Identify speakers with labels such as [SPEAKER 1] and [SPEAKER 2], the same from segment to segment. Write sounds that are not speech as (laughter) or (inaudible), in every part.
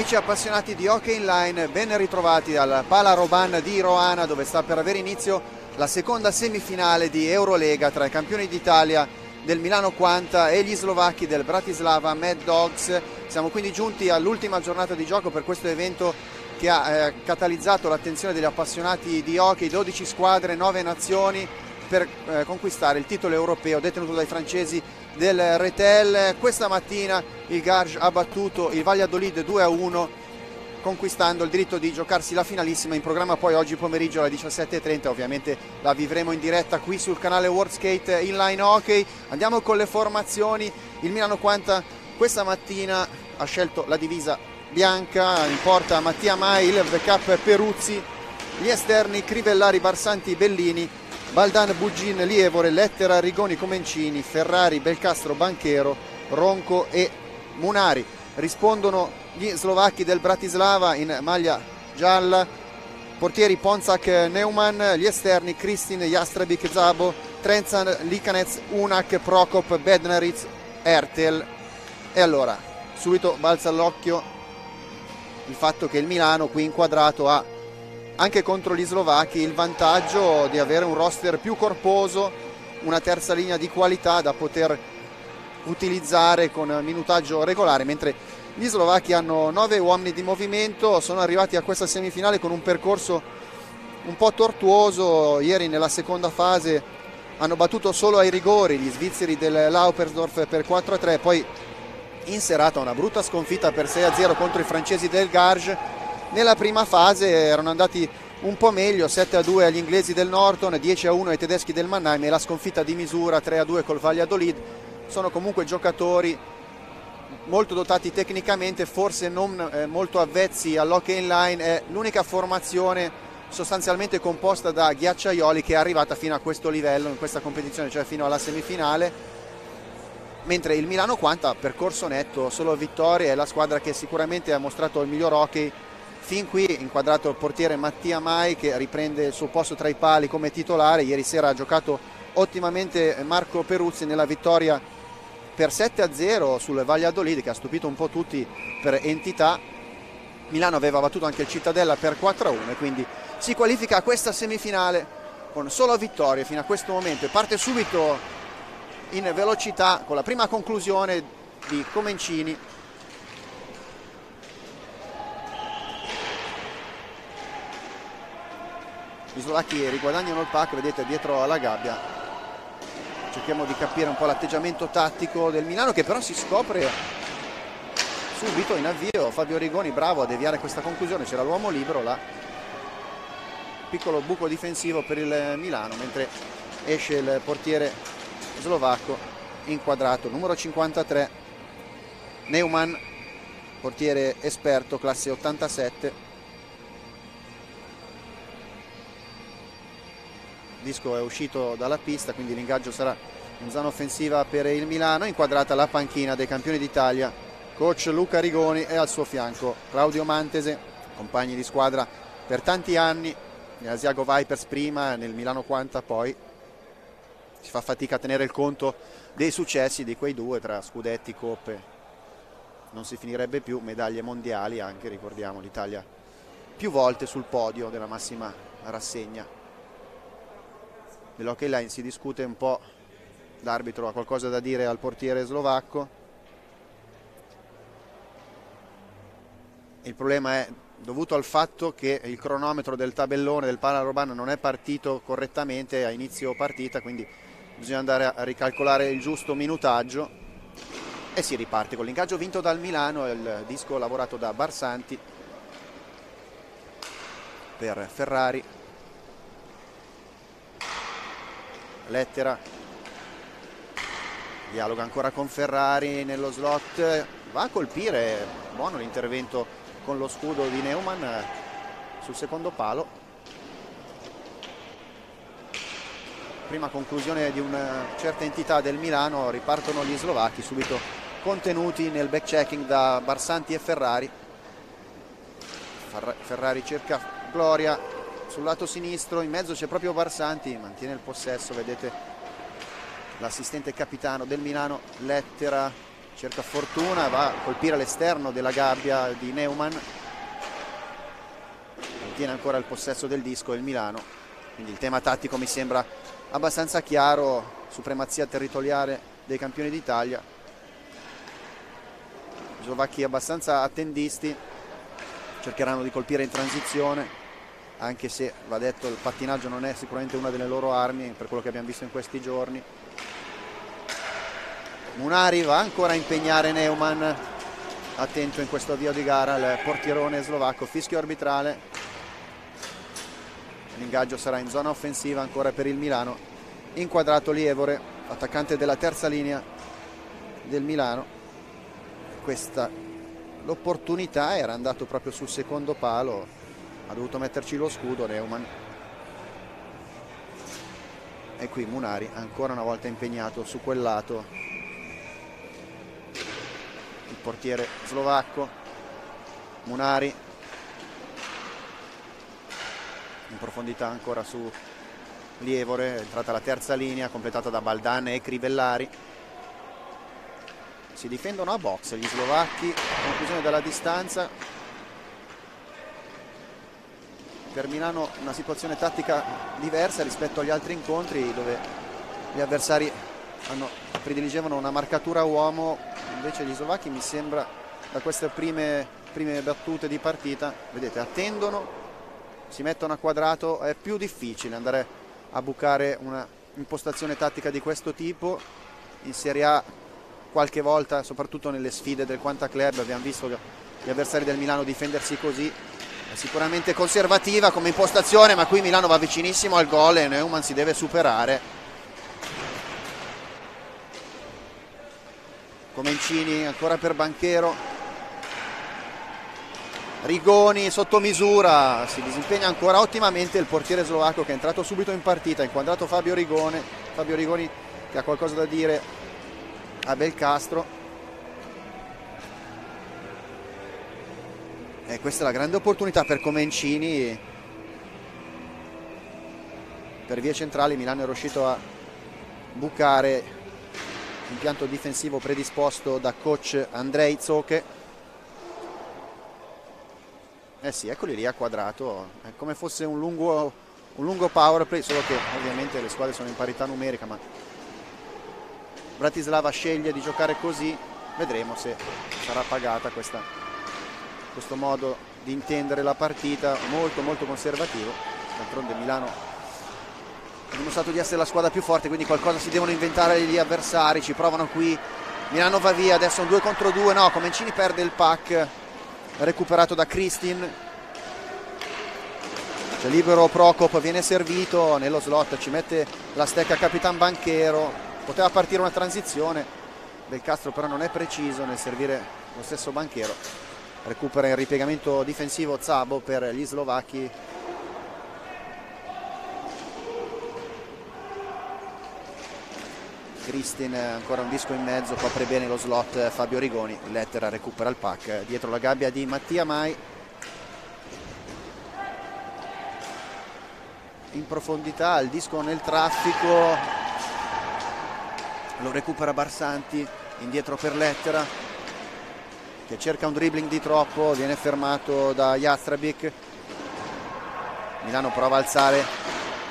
[SPEAKER 1] Amici appassionati di hockey inline, ben ritrovati al Pala Roban di Roana dove sta per avere inizio la seconda semifinale di Eurolega tra i campioni d'Italia del Milano Quanta e gli slovacchi del Bratislava Mad Dogs. Siamo quindi giunti all'ultima giornata di gioco per questo evento che ha eh, catalizzato l'attenzione degli appassionati di hockey, 12 squadre, 9 nazioni per eh, conquistare il titolo europeo detenuto dai francesi del Retel. Questa mattina il Garge ha battuto il Valladolid 2 a 1 conquistando il diritto di giocarsi la finalissima in programma poi oggi pomeriggio alle 17.30 ovviamente la vivremo in diretta qui sul canale World Skate Inline Hockey. Andiamo con le formazioni. Il Milano Quanta questa mattina ha scelto la divisa bianca. In porta Mattia Mai il backup Peruzzi gli esterni Crivellari Barsanti Bellini Baldan Bugin Lievore Lettera Rigoni Comencini Ferrari Belcastro Banchero Ronco e Munari rispondono gli slovacchi del Bratislava in maglia gialla. Portieri Ponzak Neumann gli esterni Kristin Jastrebik Zabo Trenzan Likanec Unak Prokop Bednaritz Ertel. E allora subito balza all'occhio il fatto che il Milano qui inquadrato ha anche contro gli slovacchi il vantaggio di avere un roster più corposo una terza linea di qualità da poter utilizzare con minutaggio regolare, mentre gli slovacchi hanno nove uomini di movimento, sono arrivati a questa semifinale con un percorso un po' tortuoso, ieri nella seconda fase hanno battuto solo ai rigori gli svizzeri del Laupersdorf per 4-3, poi in serata una brutta sconfitta per 6-0 contro i francesi del Garge, nella prima fase erano andati un po' meglio, 7-2 agli inglesi del Norton, 10-1 ai tedeschi del Mannheim e la sconfitta di misura 3-2 col Valladolid sono comunque giocatori molto dotati tecnicamente, forse non eh, molto avvezzi all'hockey in line, è l'unica formazione sostanzialmente composta da ghiacciaioli che è arrivata fino a questo livello in questa competizione, cioè fino alla semifinale. Mentre il Milano Quanta? Percorso netto, solo vittorie, è la squadra che sicuramente ha mostrato il miglior hockey. Fin qui, inquadrato il portiere Mattia Mai che riprende il suo posto tra i pali come titolare, ieri sera ha giocato ottimamente Marco Peruzzi nella vittoria per 7 a 0 sul Valladolid che ha stupito un po' tutti per entità. Milano aveva battuto anche il Cittadella per 4 a 1 e quindi si qualifica a questa semifinale con solo vittorie fino a questo momento e parte subito in velocità con la prima conclusione di Comencini. Gli slovacchi riguadagnano il pack, vedete dietro alla gabbia cerchiamo di capire un po' l'atteggiamento tattico del Milano che però si scopre subito in avvio. Fabio Rigoni bravo a deviare questa conclusione. C'era l'uomo libero là piccolo buco difensivo per il Milano mentre esce il portiere slovacco inquadrato. Numero 53 Neumann portiere esperto classe 87 disco è uscito dalla pista quindi l'ingaggio sarà in zona offensiva per il Milano inquadrata la panchina dei campioni d'Italia coach Luca Rigoni e al suo fianco. Claudio Mantese compagni di squadra per tanti anni nell'Asiago Vipers prima nel Milano Quanta poi si fa fatica a tenere il conto dei successi di quei due tra scudetti, coppe non si finirebbe più, medaglie mondiali anche ricordiamo l'Italia più volte sul podio della massima rassegna dell'hockey line si discute un po', l'arbitro ha qualcosa da dire al portiere slovacco. Il problema è dovuto al fatto che il cronometro del tabellone del Palarobano non è partito correttamente a inizio partita, quindi bisogna andare a ricalcolare il giusto minutaggio. E si riparte con l'ingaggio vinto dal Milano, il disco lavorato da Barsanti per Ferrari Lettera. Dialoga ancora con Ferrari nello slot. Va a colpire buono l'intervento con lo scudo di Neumann sul secondo palo. Prima conclusione di una certa entità del Milano ripartono gli slovacchi subito contenuti nel backchecking da Barsanti e Ferrari. Ferrari cerca Gloria sul lato sinistro, in mezzo c'è proprio Barsanti, mantiene il possesso, vedete l'assistente capitano del Milano, Lettera, cerca fortuna, va a colpire all'esterno della gabbia di Neumann. Tiene ancora il possesso del disco il Milano. Quindi il tema tattico mi sembra abbastanza chiaro, supremazia territoriale dei campioni d'Italia. Slovacchi abbastanza attendisti, cercheranno di colpire in transizione, anche se va detto il pattinaggio non è sicuramente una delle loro armi per quello che abbiamo visto in questi giorni. Munari va ancora a impegnare Neumann attento in questo avvio di gara il portierone slovacco fischio arbitrale. L'ingaggio sarà in zona offensiva ancora per il Milano. Inquadrato Lievore attaccante della terza linea del Milano. Questa l'opportunità era andato proprio sul secondo palo ha dovuto metterci lo scudo Neumann. E qui Munari ancora una volta impegnato su quel lato. Il portiere slovacco Munari. In profondità ancora su Lievore entrata la terza linea completata da Baldan e Crivellari. Si difendono a box gli slovacchi conclusione dalla distanza per Milano una situazione tattica diversa rispetto agli altri incontri dove gli avversari hanno, prediligevano una marcatura uomo. Invece gli slovacchi mi sembra da queste prime, prime battute di partita vedete attendono si mettono a quadrato è più difficile andare a bucare una impostazione tattica di questo tipo. In Serie A qualche volta soprattutto nelle sfide del Quanta Club abbiamo visto gli avversari del Milano difendersi così sicuramente conservativa come impostazione ma qui Milano va vicinissimo al gol e Neumann si deve superare. Comencini ancora per Banchero. Rigoni sotto misura si disimpegna ancora ottimamente il portiere slovacco che è entrato subito in partita ha inquadrato Fabio Rigone. Fabio Rigoni che ha qualcosa da dire a Belcastro e questa è la grande opportunità per Comencini. Per vie centrali Milano è riuscito a bucare impianto difensivo predisposto da coach Andrei Zoche eh sì, eccoli lì a quadrato. È come fosse un lungo, un lungo power play solo che ovviamente le squadre sono in parità numerica ma Bratislava sceglie di giocare così. Vedremo se sarà pagata questa, questo modo di intendere la partita molto molto conservativo. D'altronde Milano ha dimostrato di essere la squadra più forte quindi qualcosa si devono inventare gli avversari ci provano qui. Milano va via adesso un 2 contro 2 no Comencini perde il pack recuperato da Kristin c'è libero Procop viene servito nello slot ci mette la stecca Capitan Banchero. Poteva partire una transizione Del Castro però non è preciso nel servire lo stesso Banchero recupera il ripiegamento difensivo Zabo per gli slovacchi. Kristin ancora un disco in mezzo copre bene lo slot Fabio Rigoni Lettera recupera il pack. Dietro la gabbia di Mattia Mai. In profondità il disco nel traffico. Lo recupera Barsanti indietro per Lettera che cerca un dribbling di troppo viene fermato da Jastrabic Milano prova a alzare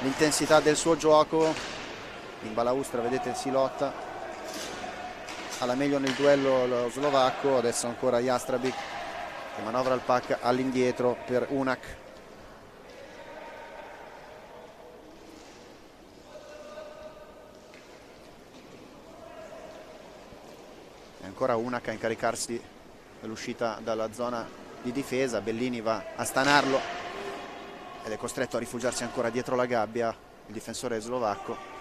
[SPEAKER 1] l'intensità del suo gioco. In balaustra vedete si lotta. Alla meglio nel duello lo slovacco adesso ancora Jastrabic che manovra il pack all'indietro per Unak ancora Unak a incaricarsi dell'uscita dalla zona di difesa Bellini va a stanarlo ed è costretto a rifugiarsi ancora dietro la gabbia il difensore slovacco.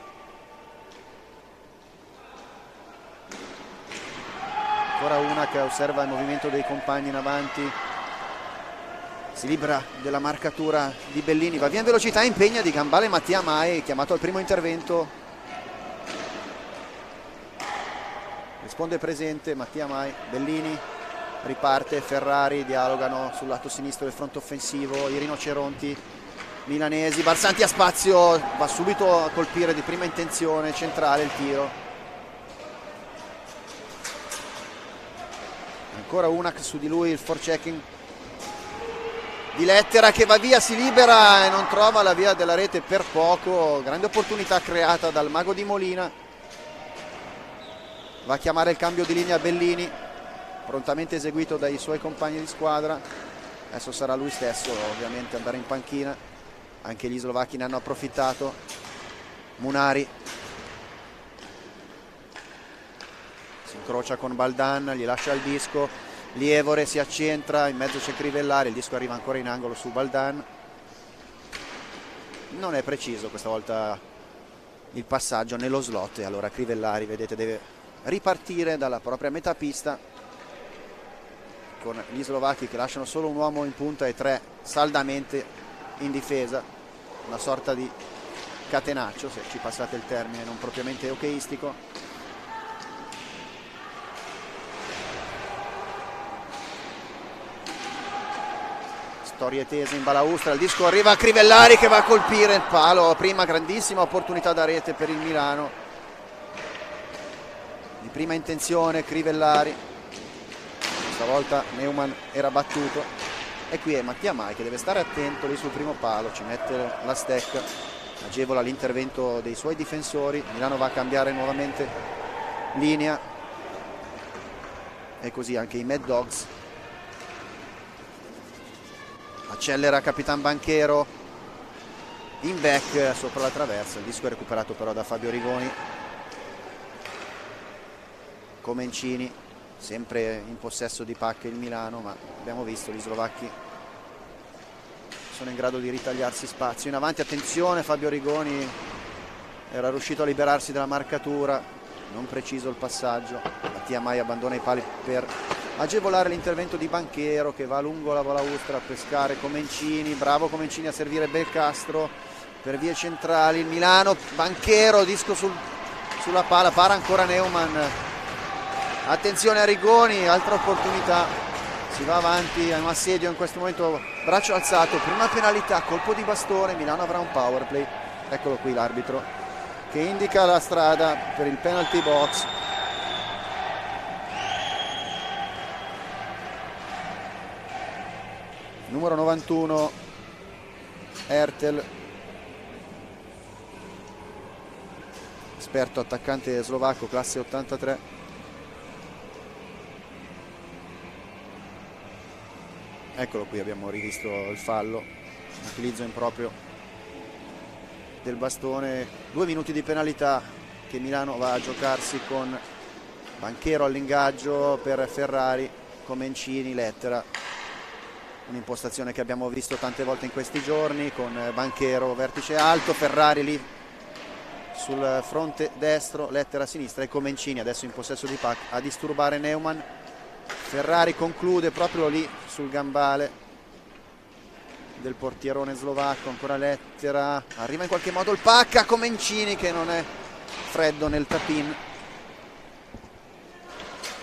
[SPEAKER 1] Ancora una che osserva il movimento dei compagni in avanti. Si libera della marcatura di Bellini va via in velocità impegna di Gambale Mattia Mai chiamato al primo intervento. Risponde presente Mattia Mai Bellini riparte Ferrari dialogano sul lato sinistro del fronte offensivo i rinoceronti milanesi Barsanti a spazio va subito a colpire di prima intenzione centrale il tiro. Ancora Unac su di lui il forechecking di Lettera che va via, si libera e non trova la via della rete per poco, grande opportunità creata dal mago di Molina, va a chiamare il cambio di linea Bellini, prontamente eseguito dai suoi compagni di squadra, adesso sarà lui stesso ovviamente andare in panchina, anche gli slovacchi ne hanno approfittato, Munari. Si incrocia con Baldan, gli lascia il disco, Lievore si accentra, in mezzo c'è Crivellari, il disco arriva ancora in angolo su Baldan. Non è preciso questa volta il passaggio nello slot e allora Crivellari, vedete, deve ripartire dalla propria metà pista con gli slovacchi che lasciano solo un uomo in punta e tre saldamente in difesa, una sorta di catenaccio, se ci passate il termine non propriamente hockeyistico. storie tese in balaustra, il disco arriva a Crivellari che va a colpire il palo, prima grandissima opportunità da rete per il Milano, di prima intenzione Crivellari, stavolta Neumann era battuto. E qui è Mattia Mai che deve stare attento lì sul primo palo, ci mette la stack, agevola l'intervento dei suoi difensori, Milano va a cambiare nuovamente linea. E così anche i Mad Dogs. Accelera Capitan Banchero. In back sopra la traversa il disco è recuperato però da Fabio Rigoni Comencini sempre in possesso di pacche il Milano ma abbiamo visto gli slovacchi sono in grado di ritagliarsi spazio. In avanti attenzione Fabio Rigoni era riuscito a liberarsi dalla marcatura. Non preciso il passaggio. Mattia Mai abbandona i pali per agevolare l'intervento di Banchero che va lungo la balaustra a pescare Comencini, bravo Comencini a servire Belcastro per vie centrali, il Milano, Banchero, disco sul, sulla pala, para ancora Neumann, attenzione a Rigoni, altra opportunità, si va avanti, è un assedio in questo momento, braccio alzato, prima penalità, colpo di bastone, Milano avrà un power play, eccolo qui l'arbitro che indica la strada per il penalty box. Numero 91 Ertel. Esperto attaccante slovacco classe 83 eccolo qui abbiamo rivisto il fallo. Utilizzo improprio del bastone. Due minuti di penalità che Milano va a giocarsi con Banchero all'ingaggio per Ferrari Comencini, Lettera. Un'impostazione che abbiamo visto tante volte in questi giorni con Banchero vertice alto, Ferrari lì sul fronte destro, lettera a sinistra e Comencini adesso in possesso di Pac a disturbare Neumann Ferrari conclude proprio lì sul gambale del portierone slovacco ancora lettera arriva in qualche modo il Pac a Comencini che non è freddo nel tapin.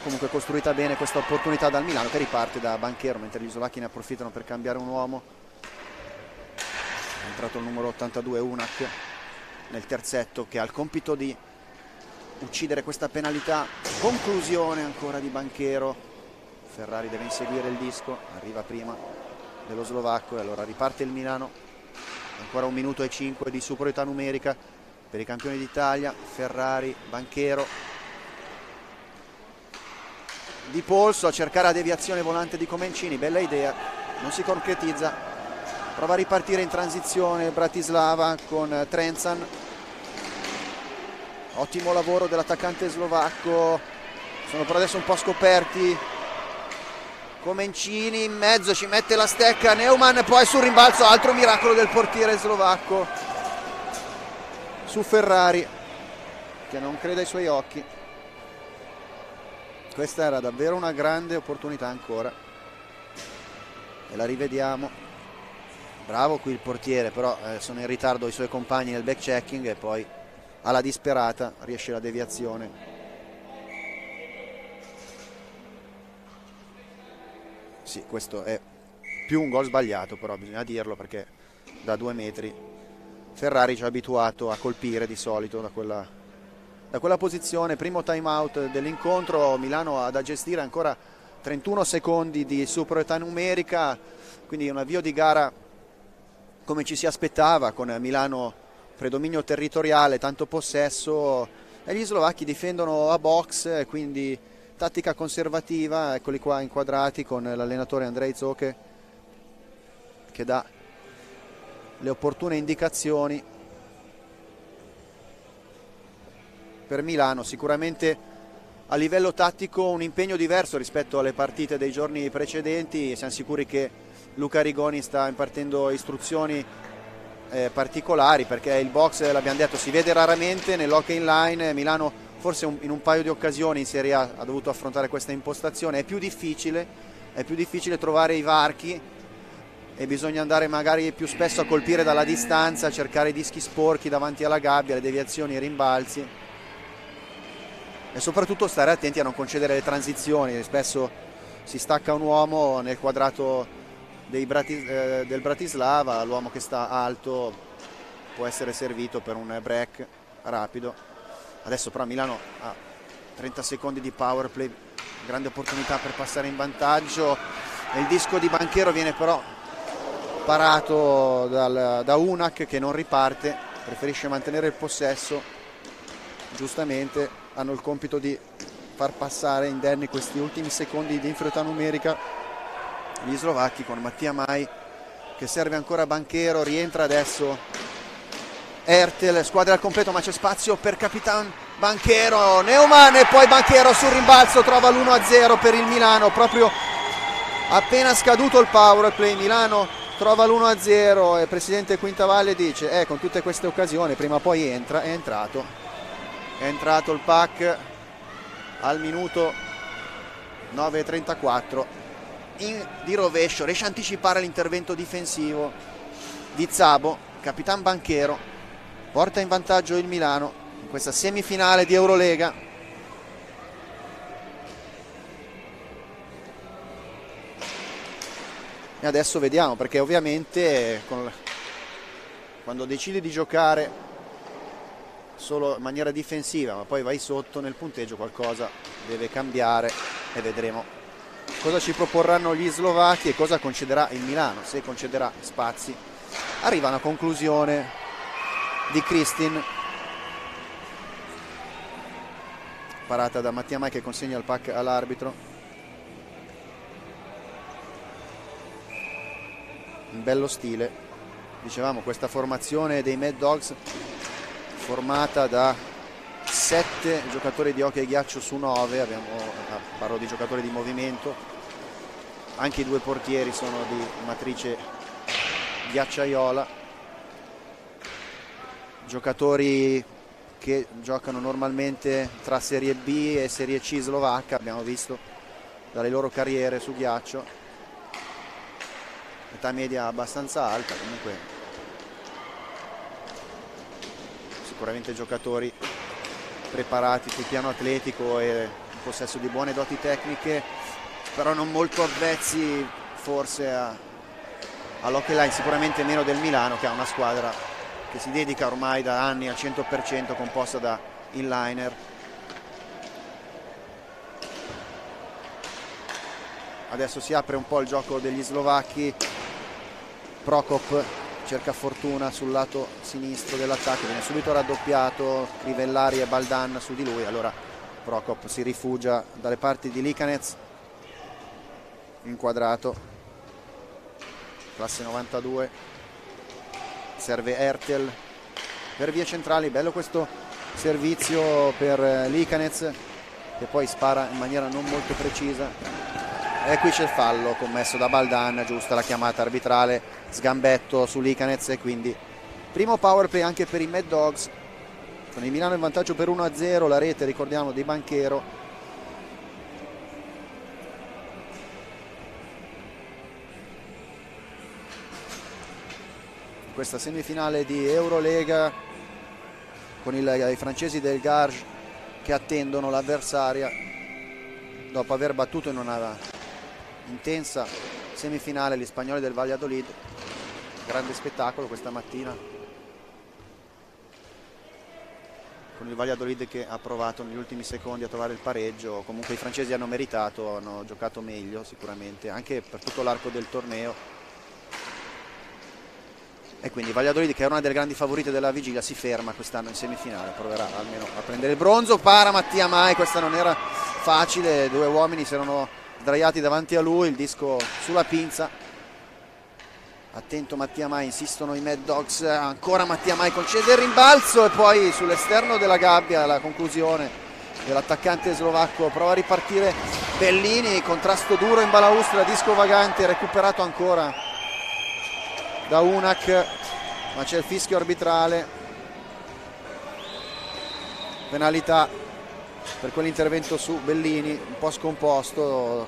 [SPEAKER 1] Comunque costruita bene questa opportunità dal Milano che riparte da Banchero mentre gli slovacchi ne approfittano per cambiare un uomo. È entrato il numero 82 Unac nel terzetto che ha il compito di uccidere questa penalità. Conclusione ancora di Banchero Ferrari deve inseguire il disco arriva prima dello slovacco e allora riparte il Milano. Ancora un minuto e cinque di superiorità numerica per i campioni d'Italia. Ferrari, Banchero. Di polso a cercare la deviazione volante di Comencini, bella idea, non si concretizza, prova a ripartire in transizione Bratislava con Trenzan, ottimo lavoro dell'attaccante slovacco, sono per adesso un po' scoperti, Comencini in mezzo ci mette la stecca, Neumann poi sul rimbalzo, altro miracolo del portiere slovacco su Ferrari che non crede ai suoi occhi. Questa era davvero una grande opportunità ancora. E la rivediamo. Bravo qui il portiere però eh, sono in ritardo i suoi compagni nel back checking e poi alla disperata riesce la deviazione sì questo è più un gol sbagliato però bisogna dirlo perché da due metri Ferrari ci ha abituato a colpire di solito da quella da quella posizione, primo time out dell'incontro, Milano ha da gestire ancora 31 secondi di superiorità numerica, quindi un avvio di gara come ci si aspettava con Milano predominio territoriale, tanto possesso. E gli slovacchi difendono a box, quindi tattica conservativa, eccoli qua inquadrati con l'allenatore Andrei Zoche che dà le opportune indicazioni. Per Milano, sicuramente a livello tattico un impegno diverso rispetto alle partite dei giorni precedenti, siamo sicuri che Luca Rigoni sta impartendo istruzioni eh, particolari perché il box, l'abbiamo detto, si vede raramente nell'hockey in line, Milano forse un, in un paio di occasioni in Serie A ha dovuto affrontare questa impostazione, è più difficile, è più difficile trovare i varchi e bisogna andare magari più spesso a colpire dalla distanza, cercare i dischi sporchi davanti alla gabbia, le deviazioni i rimbalzi. E soprattutto stare attenti a non concedere le transizioni, spesso si stacca un uomo nel quadrato Bratis, eh, del Bratislava, l'uomo che sta alto può essere servito per un break rapido. Adesso però Milano ha 30 secondi di power play, grande opportunità per passare in vantaggio. Il disco di Banchero viene però parato dal, da Unac che non riparte, preferisce mantenere il possesso, giustamente hanno il compito di far passare indenni questi ultimi secondi di inferiorità numerica gli slovacchi con Mattia Mai che serve ancora Banchero, rientra adesso Ertel, squadra al completo ma c'è spazio per Capitan Banchero, Neumann e poi Banchero sul rimbalzo trova l'1-0 per il Milano, proprio appena scaduto il power play Milano trova l'1-0 e presidente Quintavalle dice eh con tutte queste occasioni prima o poi entra, è entrato è entrato il pack al minuto 9.34 in, di rovescio. Riesce a anticipare l'intervento difensivo di Zabo capitan banchero porta in vantaggio il Milano in questa semifinale di Eurolega e adesso vediamo perché ovviamente con, quando decidi di giocare solo in maniera difensiva, ma poi vai sotto nel punteggio, qualcosa deve cambiare e vedremo cosa ci proporranno gli slovacchi e cosa concederà il Milano, se concederà spazi. Arriva una conclusione di Kristin, parata da Mattia Mai che consegna il pack all'arbitro. In bello stile, dicevamo questa formazione dei Mad Dogs formata da 7 giocatori di hockey ghiaccio su 9, abbiamo, ah, parlo di giocatori di movimento, anche i due portieri sono di matrice ghiacciaiola, giocatori che giocano normalmente tra Serie B e Serie C slovacca, abbiamo visto dalle loro carriere su ghiaccio, età media abbastanza alta, comunque sicuramente giocatori preparati sul piano atletico e in possesso di buone doti tecniche, però non molto avvezzi forse all'hockey line, sicuramente meno del Milano che ha una squadra che si dedica ormai da anni al 100% composta da inliner. Adesso si apre un po' il gioco degli slovacchi, Prokop cerca fortuna sul lato sinistro dell'attacco, viene subito raddoppiato, Rivellari e Baldan su di lui, allora Prokop si rifugia dalle parti di Likanez, inquadrato, classe 92, serve Ertel per vie centrali, bello questo servizio per Likanez che poi spara in maniera non molto precisa e qui c'è il fallo commesso da Baldan, giusta la chiamata arbitrale, sgambetto su Licanez e quindi primo power play anche per i Mad Dogs. Con il Milano in vantaggio per 1-0, la rete ricordiamo di Banchero. Questa semifinale di Eurolega con il, i francesi del Garge che attendono l'avversaria dopo aver battuto in una intensa semifinale gli spagnoli del Valladolid grande spettacolo questa mattina con il Valladolid che ha provato negli ultimi secondi a trovare il pareggio, comunque i francesi hanno meritato, hanno giocato meglio sicuramente, anche per tutto l'arco del torneo. E quindi Valladolid che era una delle grandi favorite della vigilia si ferma quest'anno in semifinale, proverà almeno a prendere il bronzo, para Mattia Mai, questa non era facile, due uomini si erano sdraiati davanti a lui, il disco sulla pinza, attento Mattia Mai, insistono i Mad Dogs, ancora Mattia Mai concede il rimbalzo e poi sull'esterno della gabbia la conclusione dell'attaccante slovacco, prova a ripartire Bellini, contrasto duro in balaustra, disco vagante, recuperato ancora da Unac, ma c'è il fischio arbitrale, penalità per quell'intervento su Bellini, un po' scomposto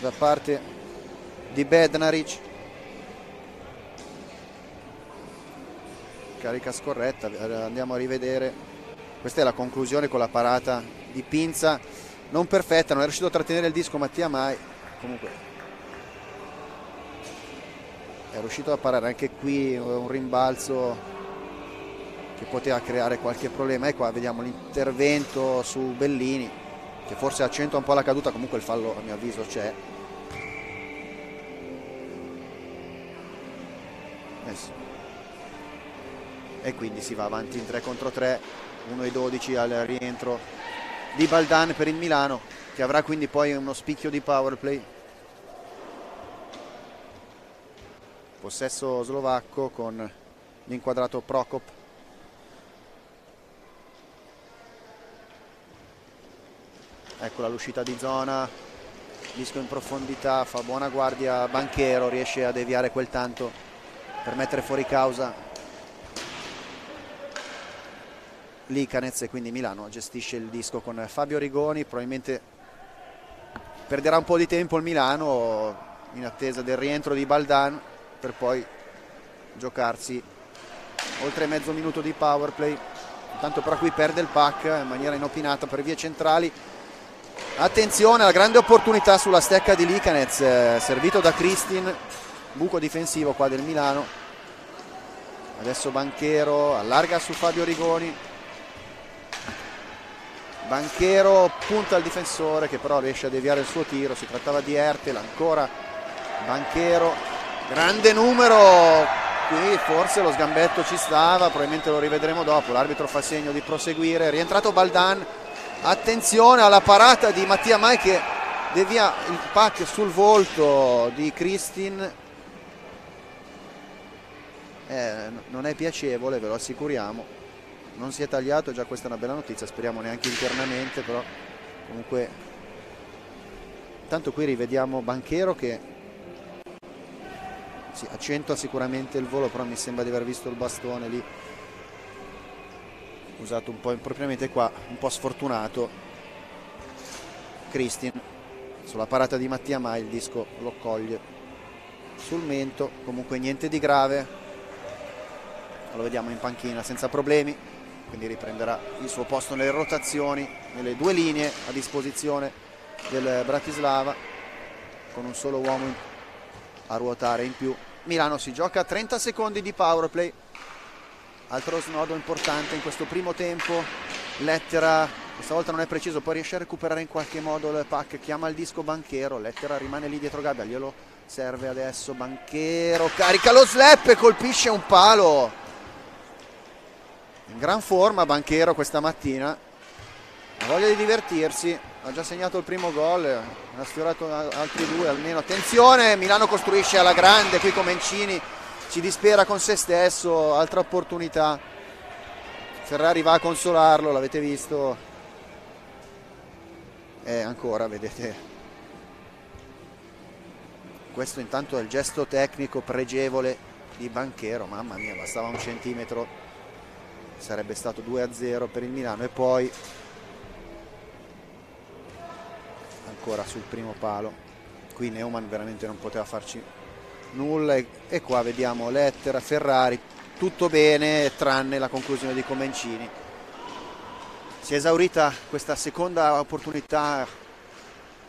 [SPEAKER 1] da parte di Bednaric. carica scorretta, andiamo a rivedere, questa è la conclusione con la parata di Pinza, non perfetta, non è riuscito a trattenere il disco Mattia Mai, comunque è riuscito a parare anche qui un rimbalzo che poteva creare qualche problema. E qua vediamo l'intervento su Bellini che forse accentua un po' la caduta, comunque il fallo a mio avviso c'è. Eh e quindi si va avanti in 3 contro 3 1 e 12 al rientro di Baldan per il Milano che avrà quindi poi uno spicchio di power play possesso slovacco con l'inquadrato Prokop. Eccola l'uscita di zona disco in profondità fa buona guardia Banchero riesce a deviare quel tanto per mettere fuori causa. Licanez e quindi Milano gestisce il disco con Fabio Rigoni, probabilmente perderà un po' di tempo il Milano in attesa del rientro di Baldan per poi giocarsi oltre mezzo minuto di power play. Intanto però qui perde il pack in maniera inopinata per vie centrali. Attenzione alla grande opportunità sulla stecca di Licanez eh, servito da Kristin buco difensivo qua del Milano. Adesso Banchero allarga su Fabio Rigoni. Banchero punta al difensore che però riesce a deviare il suo tiro, si trattava di Ertel, ancora Banchero, grande numero, qui forse lo sgambetto ci stava, probabilmente lo rivedremo dopo, l'arbitro fa segno di proseguire, rientrato Baldan, attenzione alla parata di Mattia Mai che devia il pack sul volto di Kristin, eh, non è piacevole, ve lo assicuriamo. Non si è tagliato, già questa è una bella notizia, speriamo neanche internamente, però comunque intanto qui rivediamo Banchero che sì, accentua sicuramente il volo, però mi sembra di aver visto il bastone lì. Usato un po' impropriamente qua, un po' sfortunato. Kristin sulla parata di Mattia Mai il disco lo coglie. Sul mento, comunque niente di grave. Lo vediamo in panchina senza problemi quindi riprenderà il suo posto nelle rotazioni, nelle due linee a disposizione del Bratislava con un solo uomo a ruotare in più. Milano si gioca 30 secondi di power play, altro snodo importante in questo primo tempo, Lettera questa volta non è preciso, poi riesce a recuperare in qualche modo il pack, chiama il disco Banchero, Lettera rimane lì dietro Gabbia, glielo serve adesso Banchero, carica lo slap e colpisce un palo. In gran forma Banchero questa mattina. Ha voglia di divertirsi ha già segnato il primo gol ha sfiorato altri due almeno. Attenzione Milano costruisce alla grande qui Comencini si dispera con se stesso altra opportunità. Ferrari va a consolarlo l'avete visto? E ancora vedete. Questo intanto è il gesto tecnico pregevole di Banchero mamma mia bastava un centimetro. Sarebbe stato 2-0 per il Milano e poi ancora sul primo palo. Qui Neumann veramente non poteva farci nulla e, e qua vediamo Lettera, Ferrari tutto bene tranne la conclusione di Comencini. Si è esaurita questa seconda opportunità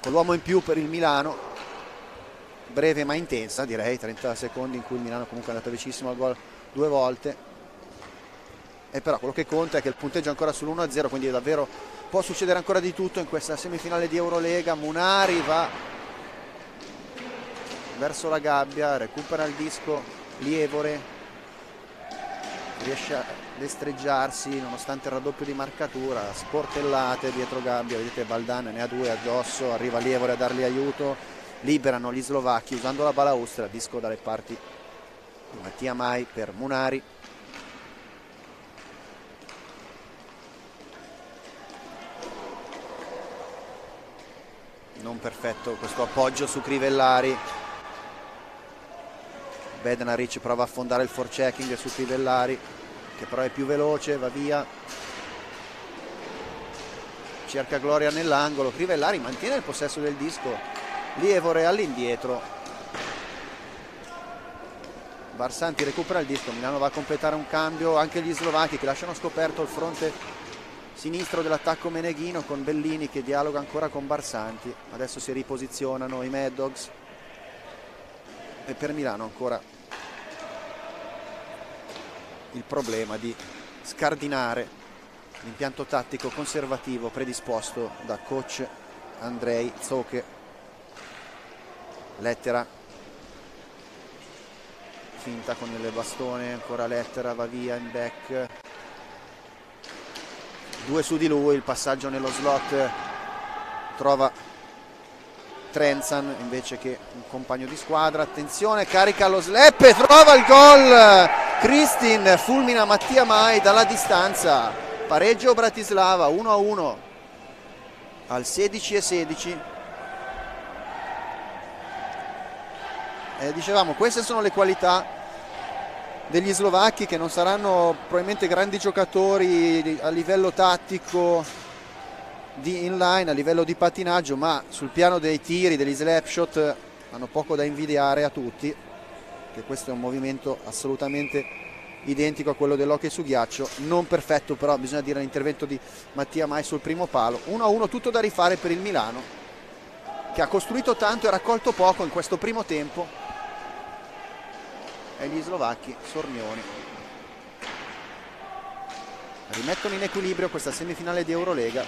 [SPEAKER 1] con l'uomo in più per il Milano. Breve ma intensa direi 30 secondi in cui il Milano comunque è andato vicissimo al gol due volte. E però quello che conta è che il punteggio è ancora sull'1-0 quindi davvero può succedere ancora di tutto in questa semifinale di Eurolega. Munari va verso la gabbia recupera il disco Lievore riesce a destreggiarsi nonostante il raddoppio di marcatura sportellate dietro gabbia. Vedete Valdan ne ha due addosso arriva Lievore a dargli aiuto. Liberano gli slovacchi usando la balaustra disco dalle parti Mattia Mai per Munari non perfetto questo appoggio su Crivellari. Bednaric prova a affondare il forechecking su Crivellari che però è più veloce, va via. Cerca Gloria nell'angolo. Crivellari mantiene il possesso del disco Lievore all'indietro Barsanti recupera il disco Milano va a completare un cambio anche gli slovacchi che lasciano scoperto il fronte sinistro dell'attacco Meneghino con Bellini che dialoga ancora con Barsanti. Adesso si riposizionano i Mad Dogs. E per Milano ancora il problema di scardinare l'impianto tattico conservativo predisposto da coach Andrei Zoche. Lettera finta con il bastone ancora Lettera va via in back due su di lui il passaggio nello slot trova Trenzan invece che un compagno di squadra. Attenzione carica lo slap e trova il gol. Kristin fulmina Mattia Mai dalla distanza. Pareggio Bratislava 1 a 1 al 16 e 16 eh, dicevamo queste sono le qualità degli slovacchi che non saranno probabilmente grandi giocatori a livello tattico di inline a livello di pattinaggio ma sul piano dei tiri, degli slap shot hanno poco da invidiare a tutti che questo è un movimento assolutamente identico a quello dell'hockey su ghiaccio. Non perfetto però bisogna dire l'intervento di Mattia Mai sul primo palo. 1-1 tutto da rifare per il Milano che ha costruito tanto e raccolto poco in questo primo tempo e gli slovacchi sornioni. Rimettono in equilibrio questa semifinale di Eurolega.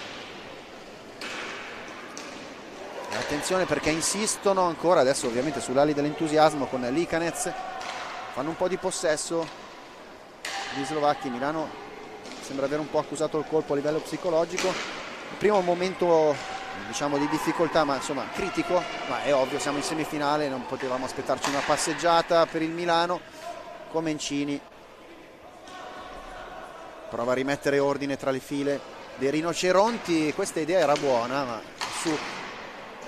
[SPEAKER 1] Attenzione perché insistono ancora adesso ovviamente sull'ali dell'entusiasmo con Likanez fanno un po' di possesso. Gli slovacchi Milano sembra aver un po' accusato il colpo a livello psicologico. Il primo momento diciamo di difficoltà ma insomma critico ma è ovvio siamo in semifinale non potevamo aspettarci una passeggiata per il Milano. Comencini prova a rimettere ordine tra le file dei rinoceronti. Questa idea era buona ma su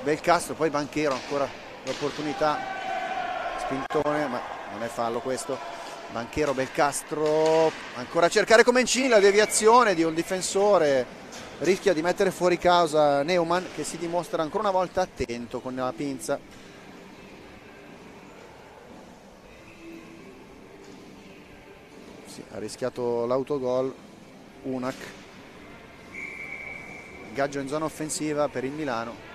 [SPEAKER 1] Belcastro, poi Banchero ancora l'opportunità, spintone, ma non è fallo questo. Banchero, Belcastro, ancora a cercare Comencini la deviazione di un difensore, rischia di mettere fuori causa Neumann che si dimostra ancora una volta attento con la pinza. Sì, ha rischiato l'autogol Unac. Gaggio in zona offensiva per il Milano.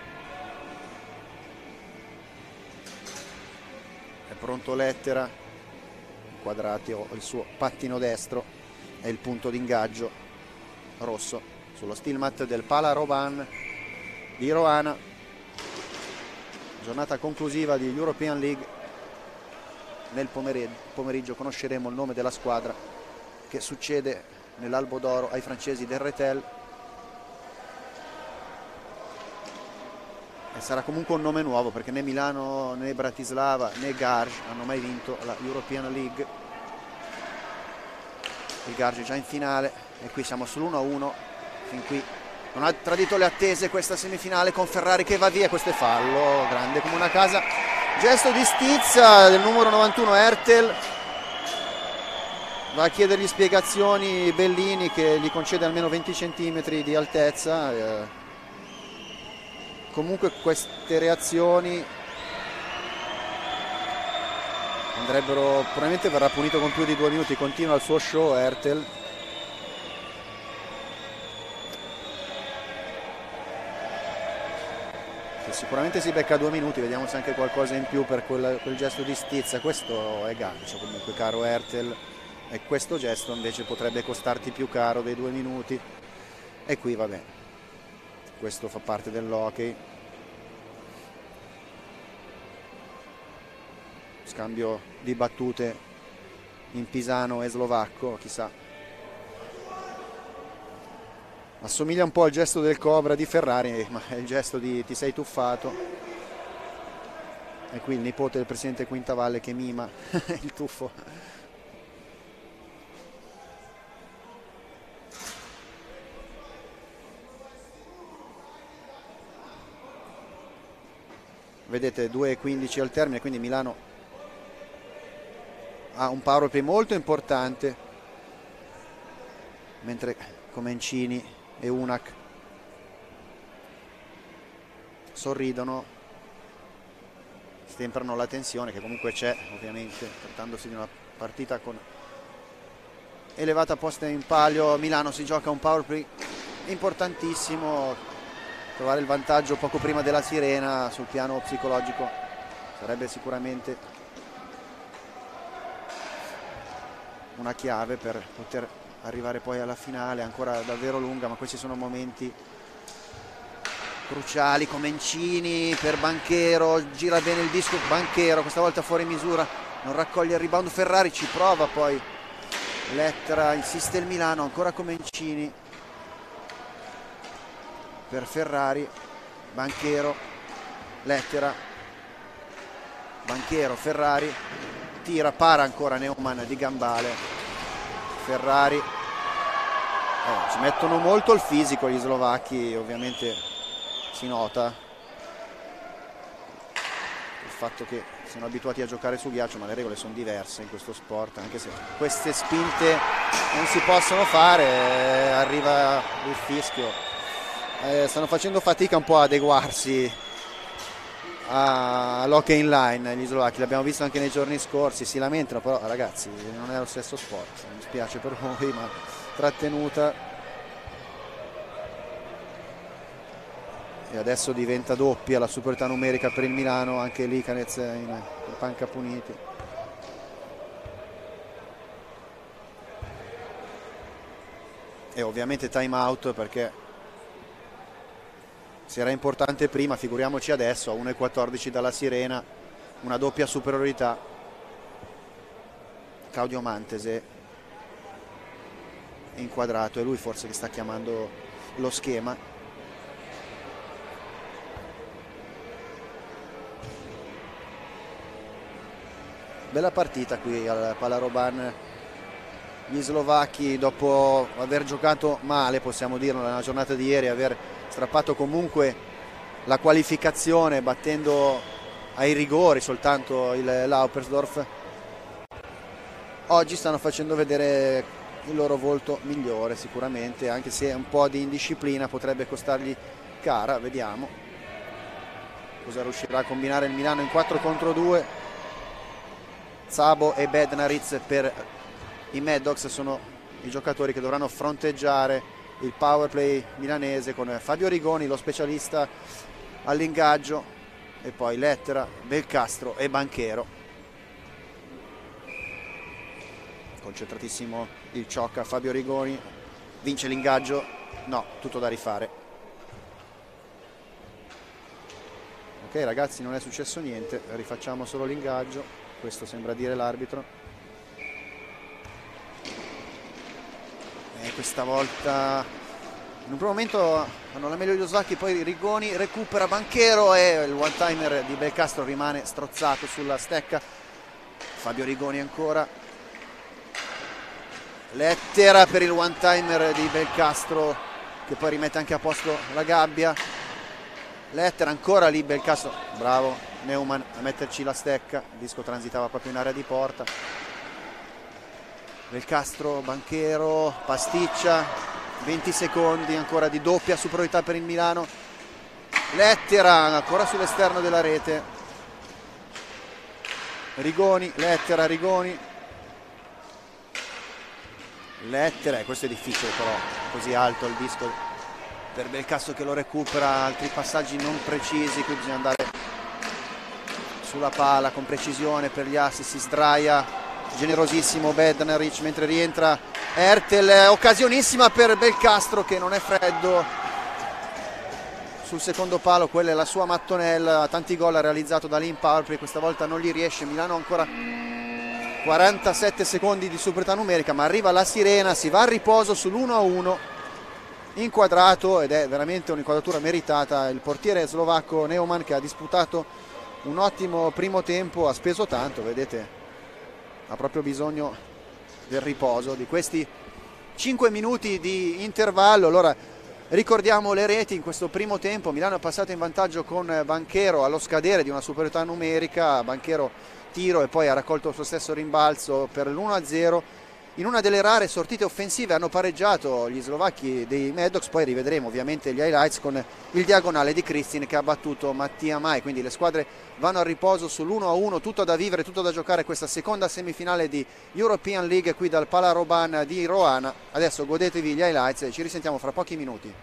[SPEAKER 1] pronto Lettera quadrati il suo pattino destro è il punto d'ingaggio rosso sullo stillmat del Pala Roban di Roana. Giornata conclusiva di European League. Nel pomeriggio, pomeriggio conosceremo il nome della squadra che succede nell'Albo d'Oro ai francesi del Retel e sarà comunque un nome nuovo perché né Milano né Bratislava né Garge hanno mai vinto la European League. Il Garge è già in finale e qui siamo sull'1-1 fin qui. Non ha tradito le attese questa semifinale con Ferrari che va via questo è fallo grande come una casa. Gesto di stizza del numero 91 Ertel. Va a chiedergli spiegazioni Bellini che gli concede almeno 20 cm di altezza. Eh, comunque queste reazioni andrebbero probabilmente verrà punito con più di due minuti. Continua il suo show Ertel che sicuramente si becca due minuti vediamo se anche qualcosa in più per quel, quel gesto di stizza. Questo è gancio comunque caro Ertel e questo gesto invece potrebbe costarti più caro dei due minuti. E qui va bene questo fa parte dell'hockey. Scambio di battute in pisano e slovacco chissà assomiglia un po' al gesto del Cobra di Ferrari ma è il gesto di ti sei tuffato. E qui il nipote del presidente Quintavalle che mima (laughs) il tuffo. Vedete 2.15 al termine quindi Milano ha un power play molto importante mentre Comencini e Unac sorridono stemprano la tensione che comunque c'è ovviamente trattandosi di una partita con elevata posta in palio. Milano si gioca un power play importantissimo trovare il vantaggio poco prima della sirena sul piano psicologico sarebbe sicuramente una chiave per poter arrivare poi alla finale ancora davvero lunga ma questi sono momenti cruciali Comencini per Banchero gira bene il disco Banchero questa volta fuori misura non raccoglie il rebound Ferrari ci prova poi Lettera insiste il Milano ancora Comencini per Ferrari Banchero Lettera Banchero Ferrari tira para ancora Neumann di Gambale Ferrari. Eh, ci mettono molto il fisico gli slovacchi ovviamente si nota. Il fatto che sono abituati a giocare su ghiaccio ma le regole sono diverse in questo sport anche se queste spinte non si possono fare eh, arriva il fischio. Eh, stanno facendo fatica un po' a adeguarsi all'hockey in line gli slovacchi, l'abbiamo visto anche nei giorni scorsi, si lamentano però ragazzi non è lo stesso sport, mi spiace per voi ma trattenuta e adesso diventa doppia la superiorità numerica per il Milano, anche lì Canez in, panca puniti. E ovviamente time out perché se era importante prima figuriamoci adesso a 1,14 dalla Sirena una doppia superiorità. Claudio Mantese è inquadrato è lui forse che sta chiamando lo schema. Bella partita qui al Palaroban gli slovacchi dopo aver giocato male possiamo dirlo nella giornata di ieri aver strappato comunque la qualificazione battendo ai rigori soltanto Laupersdorf. Oggi stanno facendo vedere il loro volto migliore sicuramente anche se un po' di indisciplina potrebbe costargli cara vediamo cosa riuscirà a combinare il Milano in 4 contro 2 Zabo e Bednaritz per i Maddox sono i giocatori che dovranno fronteggiare il power play milanese con Fabio Rigoni, lo specialista all'ingaggio e poi Lettera, Belcastro e Banchero. Concentratissimo il ciocca Fabio Rigoni, vince l'ingaggio, no, tutto da rifare. Ok ragazzi non è successo niente, rifacciamo solo l'ingaggio, questo sembra dire l'arbitro. E questa volta in un primo momento hanno la meglio gli Osvacchi poi Rigoni recupera Banchero e il one timer di Belcastro rimane strozzato sulla stecca. Fabio Rigoni ancora. Lettera per il one timer di Belcastro che poi rimette anche a posto la gabbia. Lettera ancora lì Belcastro. Bravo Neumann a metterci la stecca. Il disco transitava proprio in area di porta Belcastro, Banchero, Pasticcia, 20 secondi ancora di doppia superiorità per il Milano. Lettera ancora sull'esterno della rete. Rigoni, Lettera, Rigoni. Lettera, questo è difficile però, così alto il disco per Belcastro che lo recupera, altri passaggi non precisi, qui bisogna andare sulla pala con precisione per gli assi, si sdraia generosissimo Bednarich mentre rientra Ertel, occasionissima per Belcastro che non è freddo. Sul secondo palo, quella è la sua mattonella, tanti gol ha realizzato da Lin Palpri, questa volta non gli riesce, Milano ancora 47 secondi di superiorità numerica, ma arriva la sirena, si va a riposo sull'1-1 inquadrato ed è veramente un'inquadratura meritata il portiere slovacco Neumann che ha disputato un ottimo primo tempo, ha speso tanto, vedete, ha proprio bisogno del riposo, di questi 5 minuti di intervallo. Allora ricordiamo le reti in questo primo tempo, Milano è passato in vantaggio con Banchero allo scadere di una superiorità numerica, Banchero tiro e poi ha raccolto il suo stesso rimbalzo per l'1-0 in una delle rare sortite offensive hanno pareggiato gli slovacchi dei Maddox, poi rivedremo ovviamente gli highlights con il diagonale di Kristin che ha battuto Mattia Mai, quindi le squadre vanno a riposo sull'1-1, tutto da vivere, tutto da giocare questa seconda semifinale di European League qui dal Palaroban di Roana. Adesso godetevi gli highlights e ci risentiamo fra pochi minuti.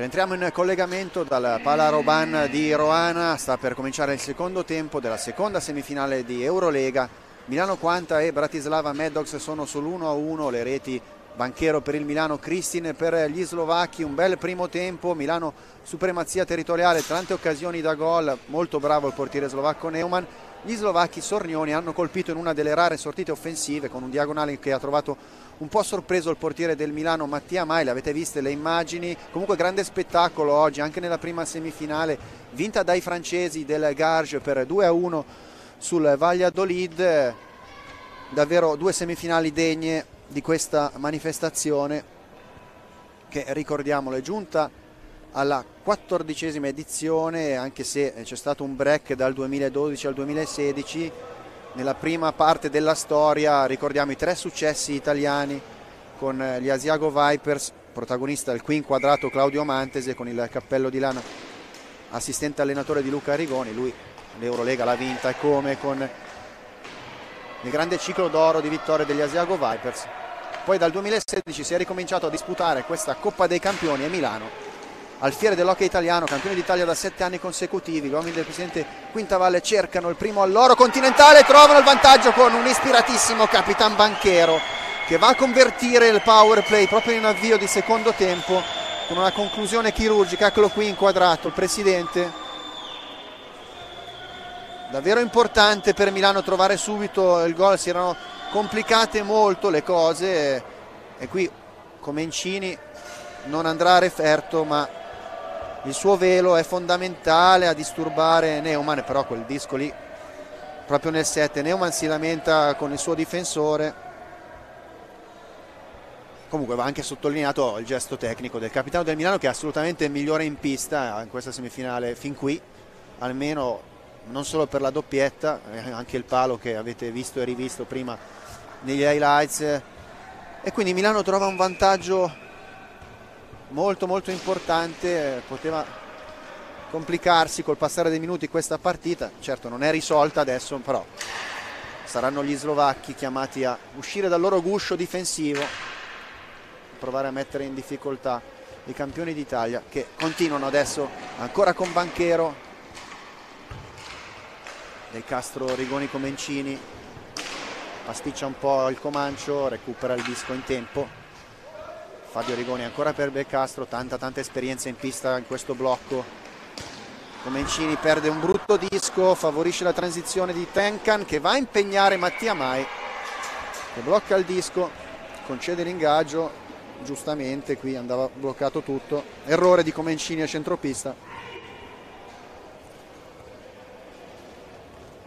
[SPEAKER 1] Rientriamo in collegamento dal Palaroban di Roana, sta per cominciare il secondo tempo della seconda semifinale di Eurolega. Milano Quanta e Bratislava Maddox sono sull'1-1, le reti Banchero per il Milano, Kristin per gli slovacchi, un bel primo tempo, Milano supremazia territoriale, tante occasioni da gol, molto bravo il portiere slovacco Neumann. Gli slovacchi Sornioni hanno colpito in una delle rare sortite offensive con un diagonale che ha trovato un po' sorpreso il portiere del Milano Mattia Mai, le avete viste le immagini, comunque grande spettacolo oggi anche nella prima semifinale vinta dai francesi del Garge per 2-1 sul Valladolid, davvero due semifinali degne di questa manifestazione che ricordiamolo è giunta alla quattordicesima edizione anche se c'è stato un break dal 2012 al 2016 nella prima parte della storia ricordiamo i tre successi italiani con gli Asiago Vipers, protagonista il qui inquadrato Claudio Mantese con il cappello di lana, assistente allenatore di Luca Rigoni, lui l'Eurolega l'ha vinta e come con il grande ciclo d'oro di vittoria degli Asiago Vipers. Poi dal 2016 si è ricominciato a disputare questa Coppa dei Campioni e Milano Alfiere dell'Hockey italiano, campione d'Italia da sette anni consecutivi. Gli uomini del presidente Quintavalle cercano il primo all'oro continentale, trovano il vantaggio con un ispiratissimo Capitan Banchero che va a convertire il power play proprio in avvio di secondo tempo con una conclusione chirurgica. Eccolo qui inquadrato il presidente. Davvero importante per Milano trovare subito il gol, si erano complicate molto le cose e qui Comencini non andrà a referto ma il suo velo è fondamentale a disturbare Neumann però quel disco lì proprio nel 7 Neumann si lamenta con il suo difensore. Comunque va anche sottolineato il gesto tecnico del capitano del Milano che è assolutamente il migliore in pista in questa semifinale fin qui almeno non solo per la doppietta eh, anche il palo che avete visto e rivisto prima negli highlights. E quindi Milano trova un vantaggio molto molto importante, eh, poteva complicarsi col passare dei minuti questa partita, certo non è risolta adesso, però saranno gli slovacchi chiamati a uscire dal loro guscio difensivo, provare a mettere in difficoltà i campioni d'Italia che continuano adesso ancora con Banchero, Del Castro Rigoni Comencini, pasticcia un po' il comancio, recupera il disco in tempo Fabio Rigoni ancora per Beccastro, tanta tanta esperienza in pista in questo blocco. Comencini perde un brutto disco, favorisce la transizione di Tenkan che va a impegnare Mattia Mai, che blocca il disco, concede l'ingaggio, giustamente qui andava bloccato tutto. Errore di Comencini a centropista.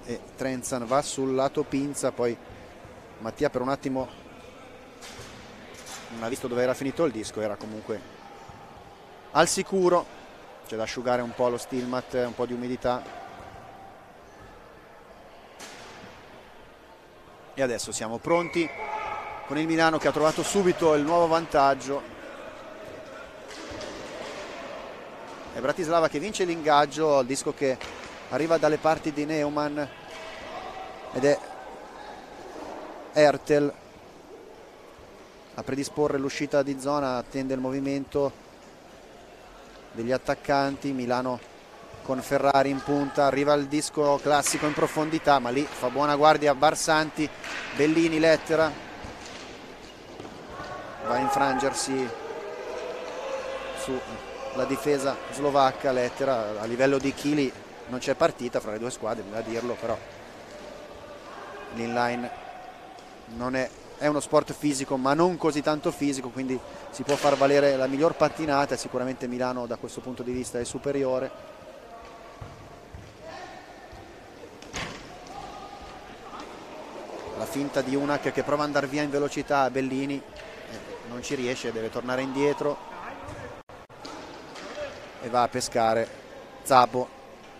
[SPEAKER 1] E Trenzan va sul lato pinza, poi Mattia per un attimo non ha visto dove era finito il disco, era comunque al sicuro, c'è da asciugare un po' lo steel un po' di umidità. E adesso siamo pronti con il Milano che ha trovato subito il nuovo vantaggio. E Bratislava che vince l'ingaggio, il disco che arriva dalle parti di Neumann ed è Ertel a predisporre l'uscita di zona attende il movimento degli attaccanti. Milano con Ferrari in punta. Arriva il disco classico in profondità ma lì fa buona guardia Barsanti. Bellini Lettera. Va a infrangersi sulla difesa slovacca Lettera. A livello di chili non c'è partita fra le due squadre bisogna dirlo però l'inline non è è uno sport fisico ma non così tanto fisico quindi si può far valere la miglior pattinata sicuramente Milano da questo punto di vista è superiore. La finta di Unac che prova ad andare via in velocità Bellini eh, non ci riesce deve tornare indietro. E va a pescare Zabo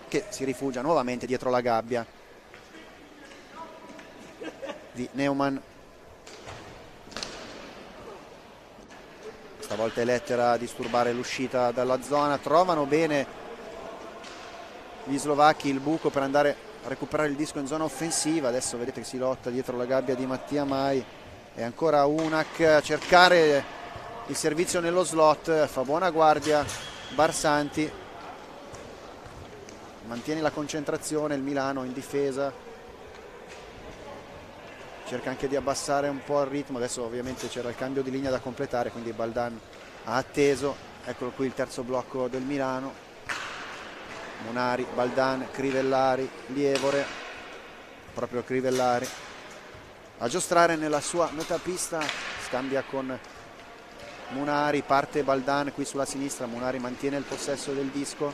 [SPEAKER 1] che si rifugia nuovamente dietro la gabbia di Neumann stavolta è Lettera a disturbare l'uscita dalla zona. Trovano bene gli slovacchi il buco per andare a recuperare il disco in zona offensiva. Adesso vedete che si lotta dietro la gabbia di Mattia Mai. E ancora Unac a cercare il servizio nello slot. Fa buona guardia Barsanti. Mantiene la concentrazione il Milano in difesa cerca anche di abbassare un po' il ritmo. Adesso ovviamente c'era il cambio di linea da completare quindi Baldan ha atteso. Eccolo qui il terzo blocco del Milano. Munari, Baldan, Crivellari, Lievore. Proprio Crivellari. A giostrare nella sua metà pista. Scambia con Munari, parte Baldan qui sulla sinistra, Munari mantiene il possesso del disco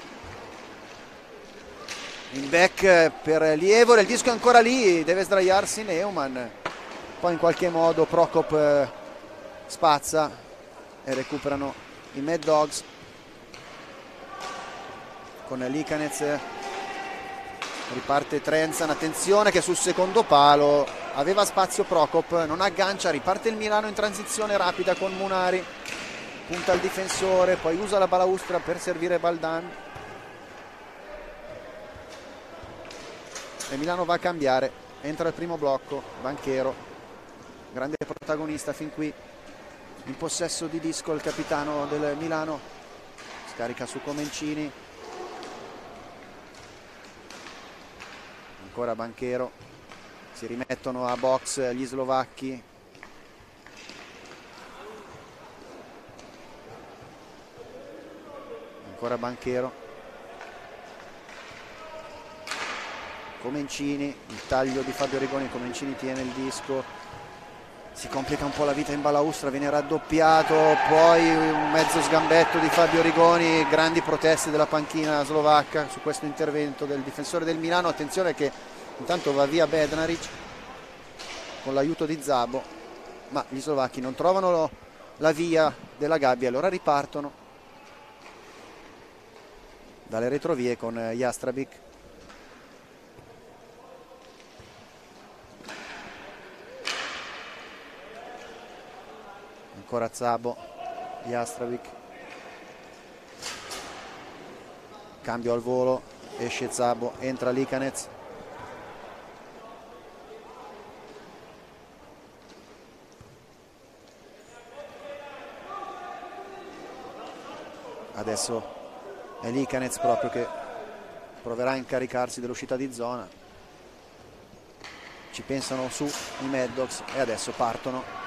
[SPEAKER 1] in back per Lievore, il disco è ancora lì, deve sdraiarsi Neumann. Poi in qualche modo Procop eh, spazza e recuperano i Mad Dogs. Con Likanez riparte Trenzan attenzione che sul secondo palo aveva spazio Procop non aggancia riparte il Milano in transizione rapida con Munari. Punta il difensore poi usa la balaustra per servire Baldan e Milano va a cambiare. Entra il primo blocco Banchero. Grande protagonista fin qui. In possesso di disco il capitano del Milano. Scarica su Comencini. Ancora Banchero. Si rimettono a box gli slovacchi. Ancora Banchero Comencini il taglio di Fabio Rigoni Comencini tiene il disco si complica un po' la vita in balaustra, viene raddoppiato, poi un mezzo sgambetto di Fabio Rigoni, grandi proteste della panchina slovacca su questo intervento del difensore del Milano, attenzione che intanto va via Bednaric con l'aiuto di Zabo, ma gli slovacchi non trovano la via della gabbia, allora ripartono dalle retrovie con Jastrabic ancora Zabo Jastravic cambio al volo esce Zabo entra Likanez adesso è Likanez proprio che proverà a incaricarsi dell'uscita di zona. Ci pensano su i Maddox e adesso partono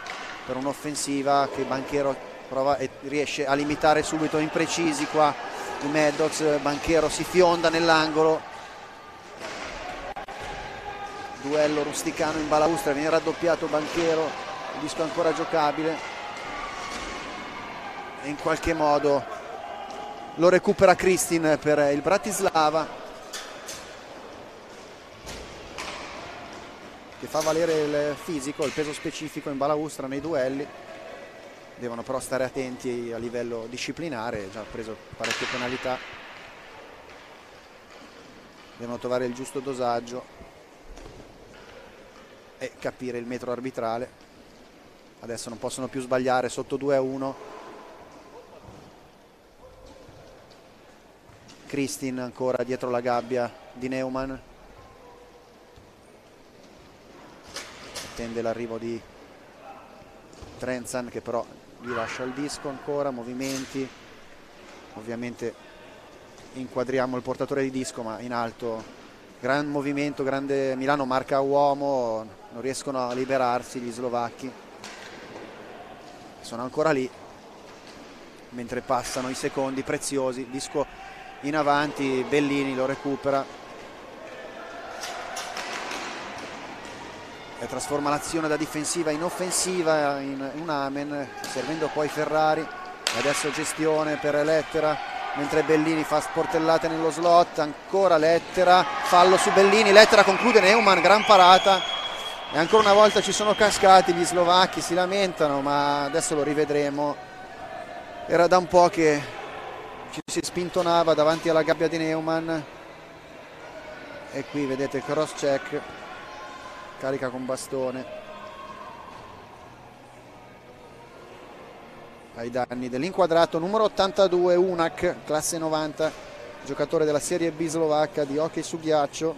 [SPEAKER 1] per un'offensiva che Banchero prova e riesce a limitare subito imprecisi qua i Maddox, Banchero si fionda nell'angolo. Duello rusticano in balaustra, viene raddoppiato Banchero il disco ancora giocabile. E in qualche modo lo recupera Kristin per il Bratislava che fa valere il fisico, il peso specifico in balaustra nei duelli. Devono però stare attenti a livello disciplinare già preso parecchie penalità. Devono trovare il giusto dosaggio e capire il metro arbitrale. Adesso non possono più sbagliare sotto 2 a 1 Kristin ancora dietro la gabbia di Neumann attende l'arrivo di Trenzan che però gli lascia il disco ancora, movimenti, ovviamente inquadriamo il portatore di disco ma in alto, gran movimento, grande Milano marca uomo, non riescono a liberarsi gli slovacchi, sono ancora lì mentre passano i secondi preziosi, disco in avanti, Bellini lo recupera trasforma l'azione da difensiva in offensiva in un amen servendo poi Ferrari. Adesso gestione per Lettera mentre Bellini fa sportellate nello slot ancora Lettera fallo su Bellini Lettera conclude Neumann gran parata. E ancora una volta ci sono cascati gli slovacchi si lamentano ma adesso lo rivedremo. Era da un po' che ci si spintonava davanti alla gabbia di Neumann. E qui vedete cross check carica con bastone. Ai danni dell'inquadrato numero 82 Unac classe 90 giocatore della serie B slovacca di hockey su ghiaccio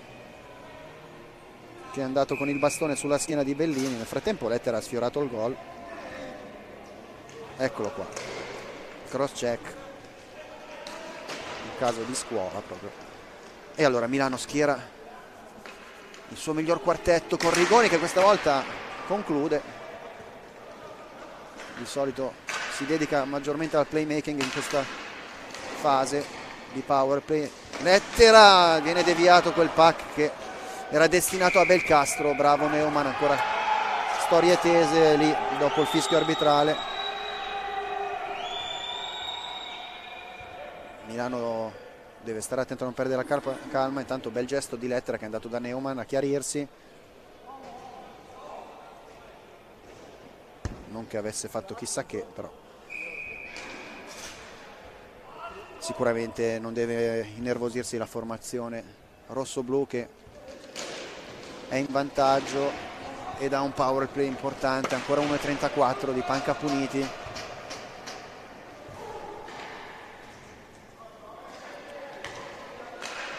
[SPEAKER 1] che è andato con il bastone sulla schiena di Bellini. Nel frattempo Lettera ha sfiorato il gol. Eccolo qua. Cross check. Caso di scuola proprio. E allora Milano schiera il suo miglior quartetto con Rigoni che questa volta conclude. Di solito si dedica maggiormente al playmaking in questa fase di power play. Lettera viene deviato quel pack che era destinato a Belcastro bravo Neumann ancora storie tese lì dopo il fischio arbitrale. Milano deve stare attento a non perdere la calma. Intanto bel gesto di Lettera che è andato da Neumann a chiarirsi. Non che avesse fatto chissà che però sicuramente non deve innervosirsi la formazione rosso-blu che è in vantaggio ed ha un power play importante. Ancora 1.34 di panca puniti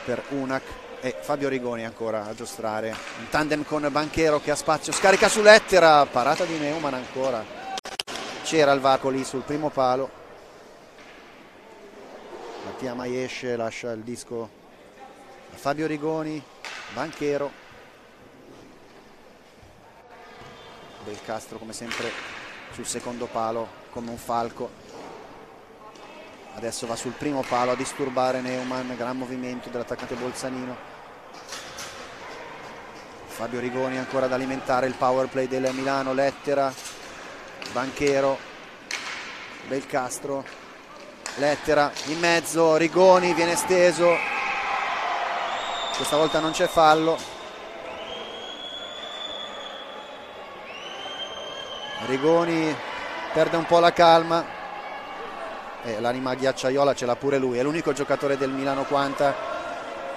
[SPEAKER 1] per Unac e Fabio Rigoni ancora a giostrare. In tandem con Banchero che ha spazio scarica su Lettera parata di Neumann ancora. C'era il Vaco lì sul primo palo. Mattia Maiesce lascia il disco a Fabio Rigoni Banchero. Belcastro come sempre sul secondo palo come un falco adesso va sul primo palo a disturbare Neumann gran movimento dell'attaccante Bolzanino. Fabio Rigoni ancora ad alimentare il power play del Milano Lettera Banchero Belcastro Lettera in mezzo, Rigoni viene steso, questa volta non c'è fallo. Rigoni perde un po' la calma e l'anima ghiacciaiola ce l'ha pure lui, è l'unico giocatore del Milano Quanta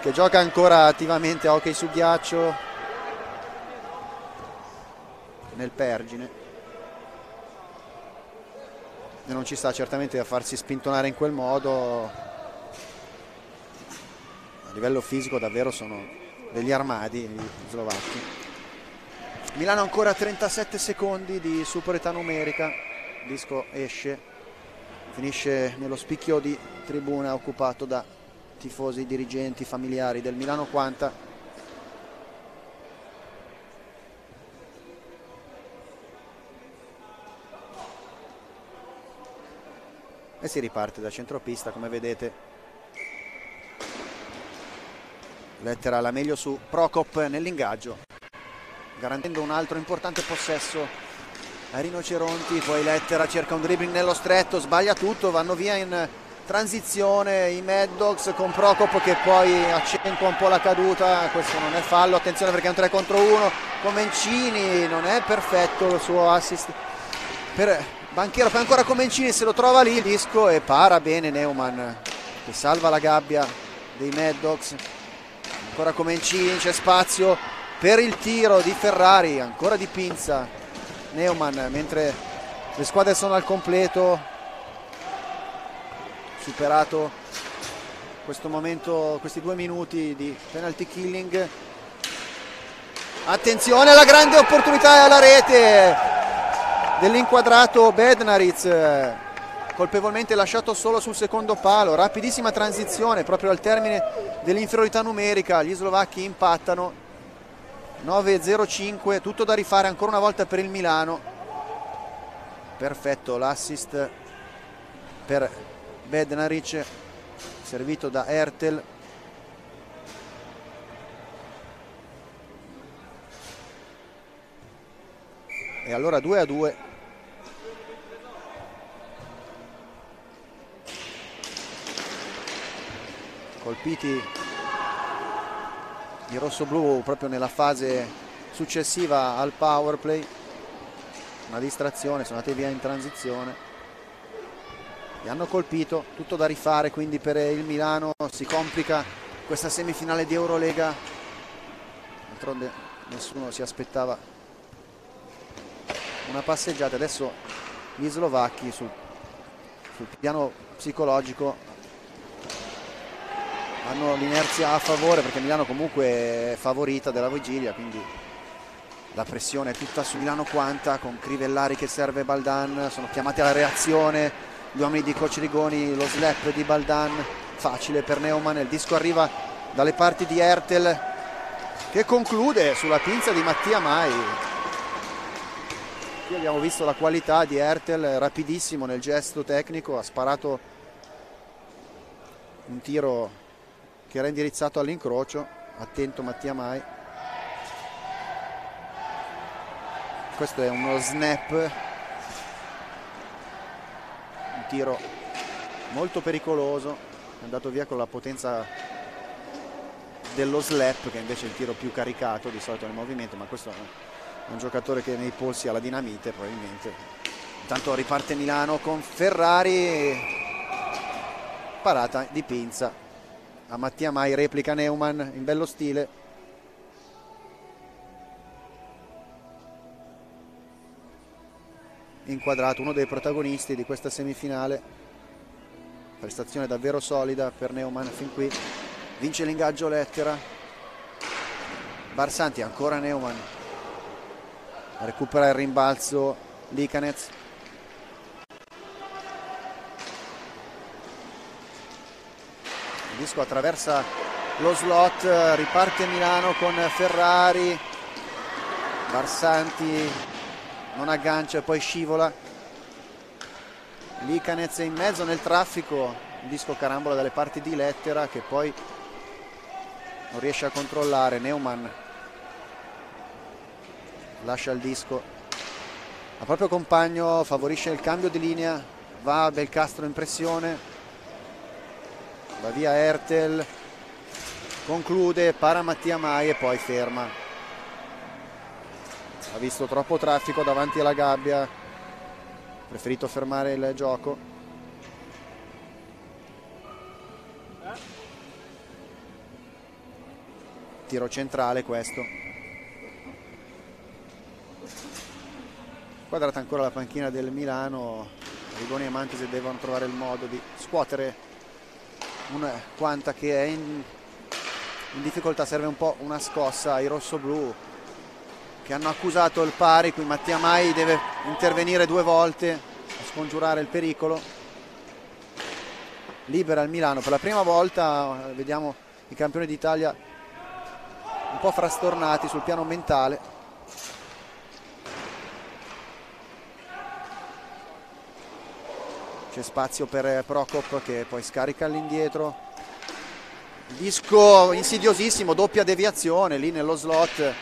[SPEAKER 1] che gioca ancora attivamente a hockey su ghiaccio nel Pergine. E non ci sta certamente a farsi spintonare in quel modo. A livello fisico davvero sono degli armadi gli slovacchi. Milano ancora 37 secondi di superiorità numerica. Disco esce finisce nello spicchio di tribuna occupato da tifosi, dirigenti, familiari del Milano. Quanta e si riparte da centropista come vedete. Lettera la meglio su Procop nell'ingaggio garantendo un altro importante possesso rinoceronti poi lettera cerca un dribbling nello stretto sbaglia tutto vanno via in transizione i Mad Dogs con Procop che poi accentua un po' la caduta. Questo non è fallo attenzione perché è un 3 contro 1 Comencini non è perfetto il suo assist per Banchero poi ancora Comencini se lo trova lì il disco e para bene Neumann che salva la gabbia dei Mad Dogs. Ancora Comencini c'è spazio per il tiro di Ferrari ancora di pinza Neumann mentre le squadre sono al completo superato questo momento questi due minuti di penalty killing. Attenzione alla grande opportunità alla rete dell'inquadrato Bednaritz colpevolmente lasciato solo sul secondo palo. Rapidissima transizione proprio al termine dell'inferiorità numerica. Gli slovacchi impattano 9-0-5 tutto da rifare ancora una volta per il Milano. Perfetto l'assist per Bednaric servito da Ertel. E allora 2 a 2 colpiti i rossoblù proprio nella fase successiva al power play. Una distrazione, sono andati via in transizione. Li hanno colpito, tutto da rifare quindi per il Milano. Si complica questa semifinale di Eurolega. D'altronde nessuno si aspettava una passeggiata. Adesso gli slovacchi sul, sul piano psicologico hanno l'inerzia a favore perché Milano comunque è favorita della vigilia quindi la pressione è tutta su Milano Quanta con Crivellari che serve Baldan sono chiamati alla reazione gli uomini di coach Rigoni lo slap di Baldan facile per Neumann il disco arriva dalle parti di Ertel che conclude sulla pinza di Mattia Mai. Qui abbiamo visto la qualità di Ertel rapidissimo nel gesto tecnico ha sparato un tiro che era indirizzato all'incrocio. Attento Mattia Mai. Questo è uno snap. Un tiro molto pericoloso. È andato via con la potenza dello slap che invece è il tiro più caricato di solito nel movimento ma questo è un giocatore che nei polsi ha la dinamite probabilmente. Intanto riparte Milano con Ferrari. Parata di pinza a Mattia Mai replica Neumann in bello stile. Inquadrato uno dei protagonisti di questa semifinale. Prestazione davvero solida per Neumann fin qui. Vince l'ingaggio Lettera. Barsanti ancora Neumann. Recupera il rimbalzo Likanez disco attraversa lo slot riparte Milano con Ferrari Barsanti non aggancia e poi scivola. Licanez in mezzo nel traffico il disco carambola dalle parti di Lettera che poi non riesce a controllare Neumann lascia il disco. Al proprio compagno favorisce il cambio di linea va Belcastro in pressione va via Ertel. Conclude para Mattia Mai e poi ferma. Ha visto troppo traffico davanti alla gabbia. Preferito fermare il gioco. Tiro centrale questo. Quadrata ancora la panchina del Milano. Rigoni e Mantese devono trovare il modo di scuotere un Quanta che è in, in difficoltà serve un po' una scossa ai rossoblù che hanno accusato il pari, qui Mattia Mai deve intervenire due volte a scongiurare il pericolo. Libera il Milano per la prima volta, vediamo i campioni d'Italia un po' frastornati sul piano mentale. C'è spazio per Procop che poi scarica all'indietro. Disco insidiosissimo, doppia deviazione lì nello slot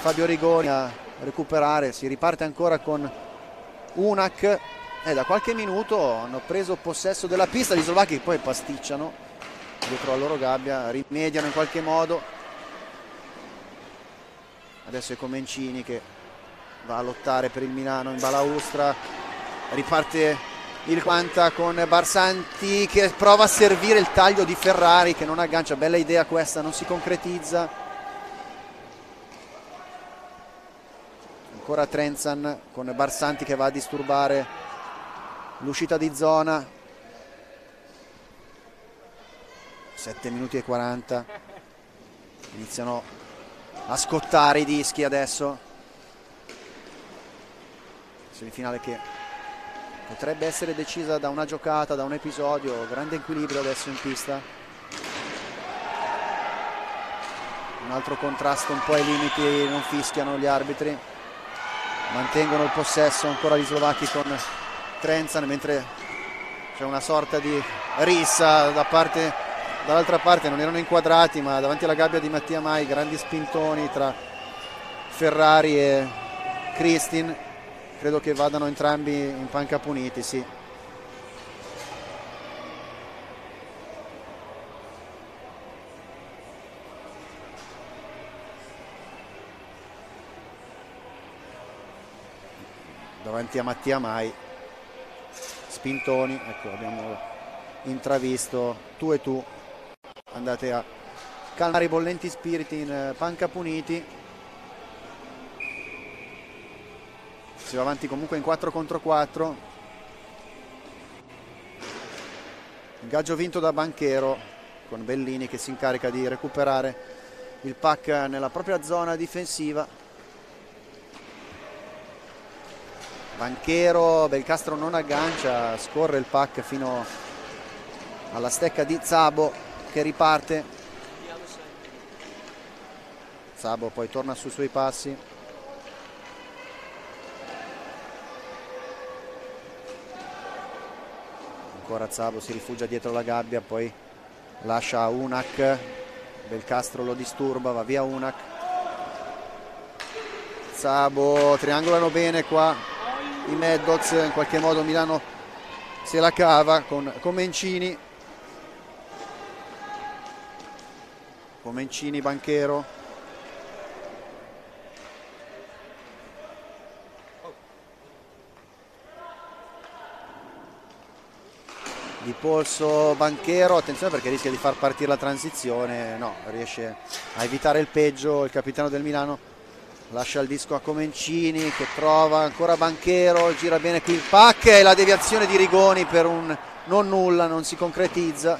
[SPEAKER 1] Fabio Rigoni a recuperare, si riparte ancora con Unac e eh, da qualche minuto hanno preso possesso della pista, gli slovacchi poi pasticciano dietro la loro gabbia, rimediano in qualche modo. Adesso è Comencini che va a lottare per il Milano in balaustra, riparte il Quanta con Barsanti che prova a servire il taglio di Ferrari che non aggancia, bella idea questa, non si concretizza. Ancora Trenzan con Barsanti che va a disturbare l'uscita di zona. 7 minuti e 40 iniziano a scottare i dischi adesso. Semifinale che potrebbe essere decisa da una giocata, da un episodio. Grande equilibrio adesso in pista. Un altro contrasto un po' ai limiti non fischiano gli arbitri. Mantengono il possesso ancora gli slovacchi con Trenzan mentre c'è una sorta di rissa da parte, dall'altra parte. Non erano inquadrati ma davanti alla gabbia di Mattia Mai grandi spintoni tra Ferrari e Kristin credo che vadano entrambi in panca puniti sì. davanti a Mattia Mai Spintoni ecco abbiamo intravisto tu e tu andate a calmare i bollenti spiriti in eh, panca puniti si va avanti comunque in 4 contro 4 ingaggio vinto da Banchero con Bellini che si incarica di recuperare il pack nella propria zona difensiva. Banchero, Belcastro non aggancia, scorre il pack fino alla stecca di Zabo che riparte. Zabo poi torna sui suoi passi ancora Zabo si rifugia dietro la gabbia poi lascia Unac. Belcastro lo disturba va via Unac. Zabo triangolano bene qua i Maddox in qualche modo Milano se la cava con Comencini. Comencini Banchero di polso Banchero attenzione perché rischia di far partire la transizione no, riesce a evitare il peggio il capitano del Milano lascia il disco a Comencini che trova ancora Banchero gira bene qui il pack e la deviazione di Rigoni per un non nulla non si concretizza.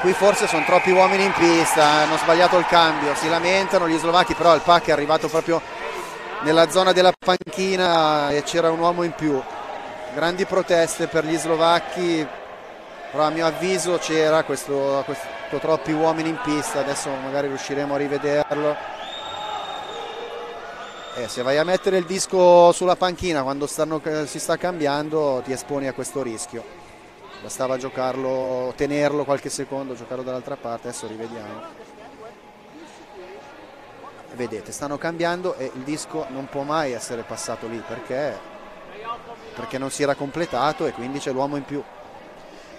[SPEAKER 1] Qui forse sono troppi uomini in pista hanno sbagliato il cambio si lamentano gli slovacchi però il pack è arrivato proprio nella zona della panchina e c'era un uomo in più. Grandi proteste per gli slovacchi però a mio avviso c'era questo, questo troppi uomini in pista adesso magari riusciremo a rivederlo. Eh, se vai a mettere il disco sulla panchina quando stanno, si sta cambiando ti esponi a questo rischio. Bastava giocarlo tenerlo qualche secondo giocarlo dall'altra parte adesso rivediamo vedete stanno cambiando e il disco non può mai essere passato lì perché, perché non si era completato e quindi c'è l'uomo in più.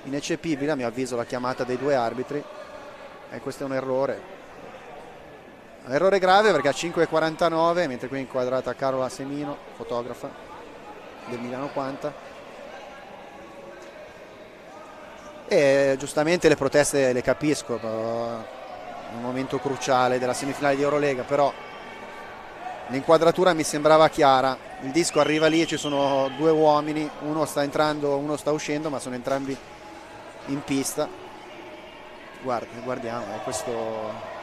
[SPEAKER 1] Ineccepibile a mio avviso la chiamata dei due arbitri. E questo è un errore. Un errore grave perché a 5.49 mentre qui è inquadrata Carola Semino fotografa del Milano Quanta e giustamente le proteste le capisco un momento cruciale della semifinale di Eurolega, però l'inquadratura mi sembrava chiara, il disco arriva lì e ci sono due uomini, uno sta entrando, uno sta uscendo, ma sono entrambi in pista. Guarda, guardiamo, è questo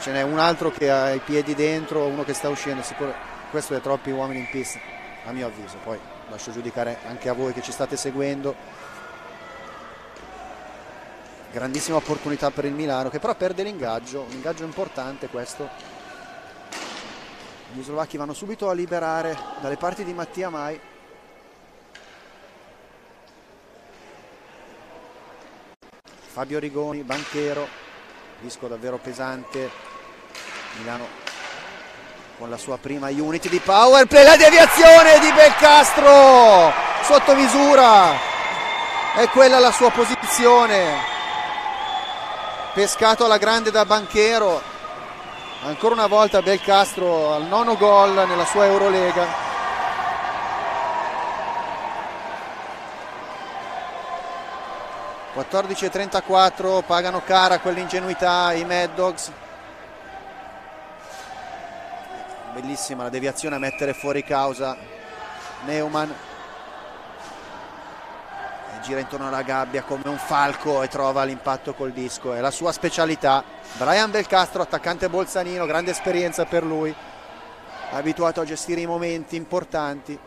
[SPEAKER 1] ce n'è un altro che ha i piedi dentro, uno che sta uscendo, sicuro questo è troppi uomini in pista, a mio avviso, poi lascio giudicare anche a voi che ci state seguendo grandissima opportunità per il Milano che però perde l'ingaggio, un ingaggio importante questo. Gli slovacchi vanno subito a liberare dalle parti di Mattia Mai. Fabio Rigoni, banchero, disco davvero pesante. Milano con la sua prima unity di power play, la deviazione di Belcastro sotto misura. È quella la sua posizione pescato alla grande da Banchero. Ancora una volta Belcastro al nono gol nella sua Eurolega. (14.34) pagano cara quell'ingenuità i Mad Dogs. Bellissima la deviazione a mettere fuori causa Neumann gira intorno alla gabbia come un falco e trova l'impatto col disco, è la sua specialità. Brian Belcastro, attaccante bolzanino, grande esperienza per lui, abituato a gestire i momenti importanti.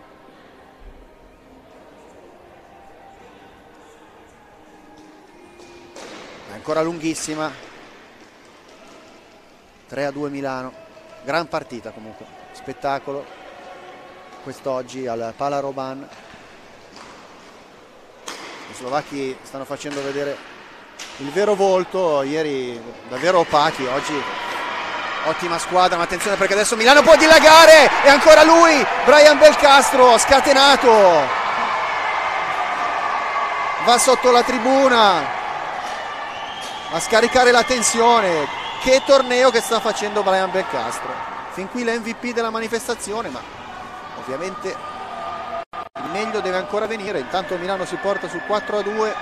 [SPEAKER 1] Ancora lunghissima, 3 a 2 Milano, gran partita comunque, spettacolo. Quest'oggi al Pala Roban slovacchi stanno facendo vedere il vero volto, ieri davvero opachi, oggi ottima squadra, ma attenzione perché adesso Milano può dilagare e ancora lui, Brian Belcastro, scatenato, va sotto la tribuna a scaricare la tensione, che torneo che sta facendo Brian Belcastro, fin qui l'MVP della manifestazione, ma ovviamente meglio deve ancora venire. Intanto Milano si porta sul 4 a 2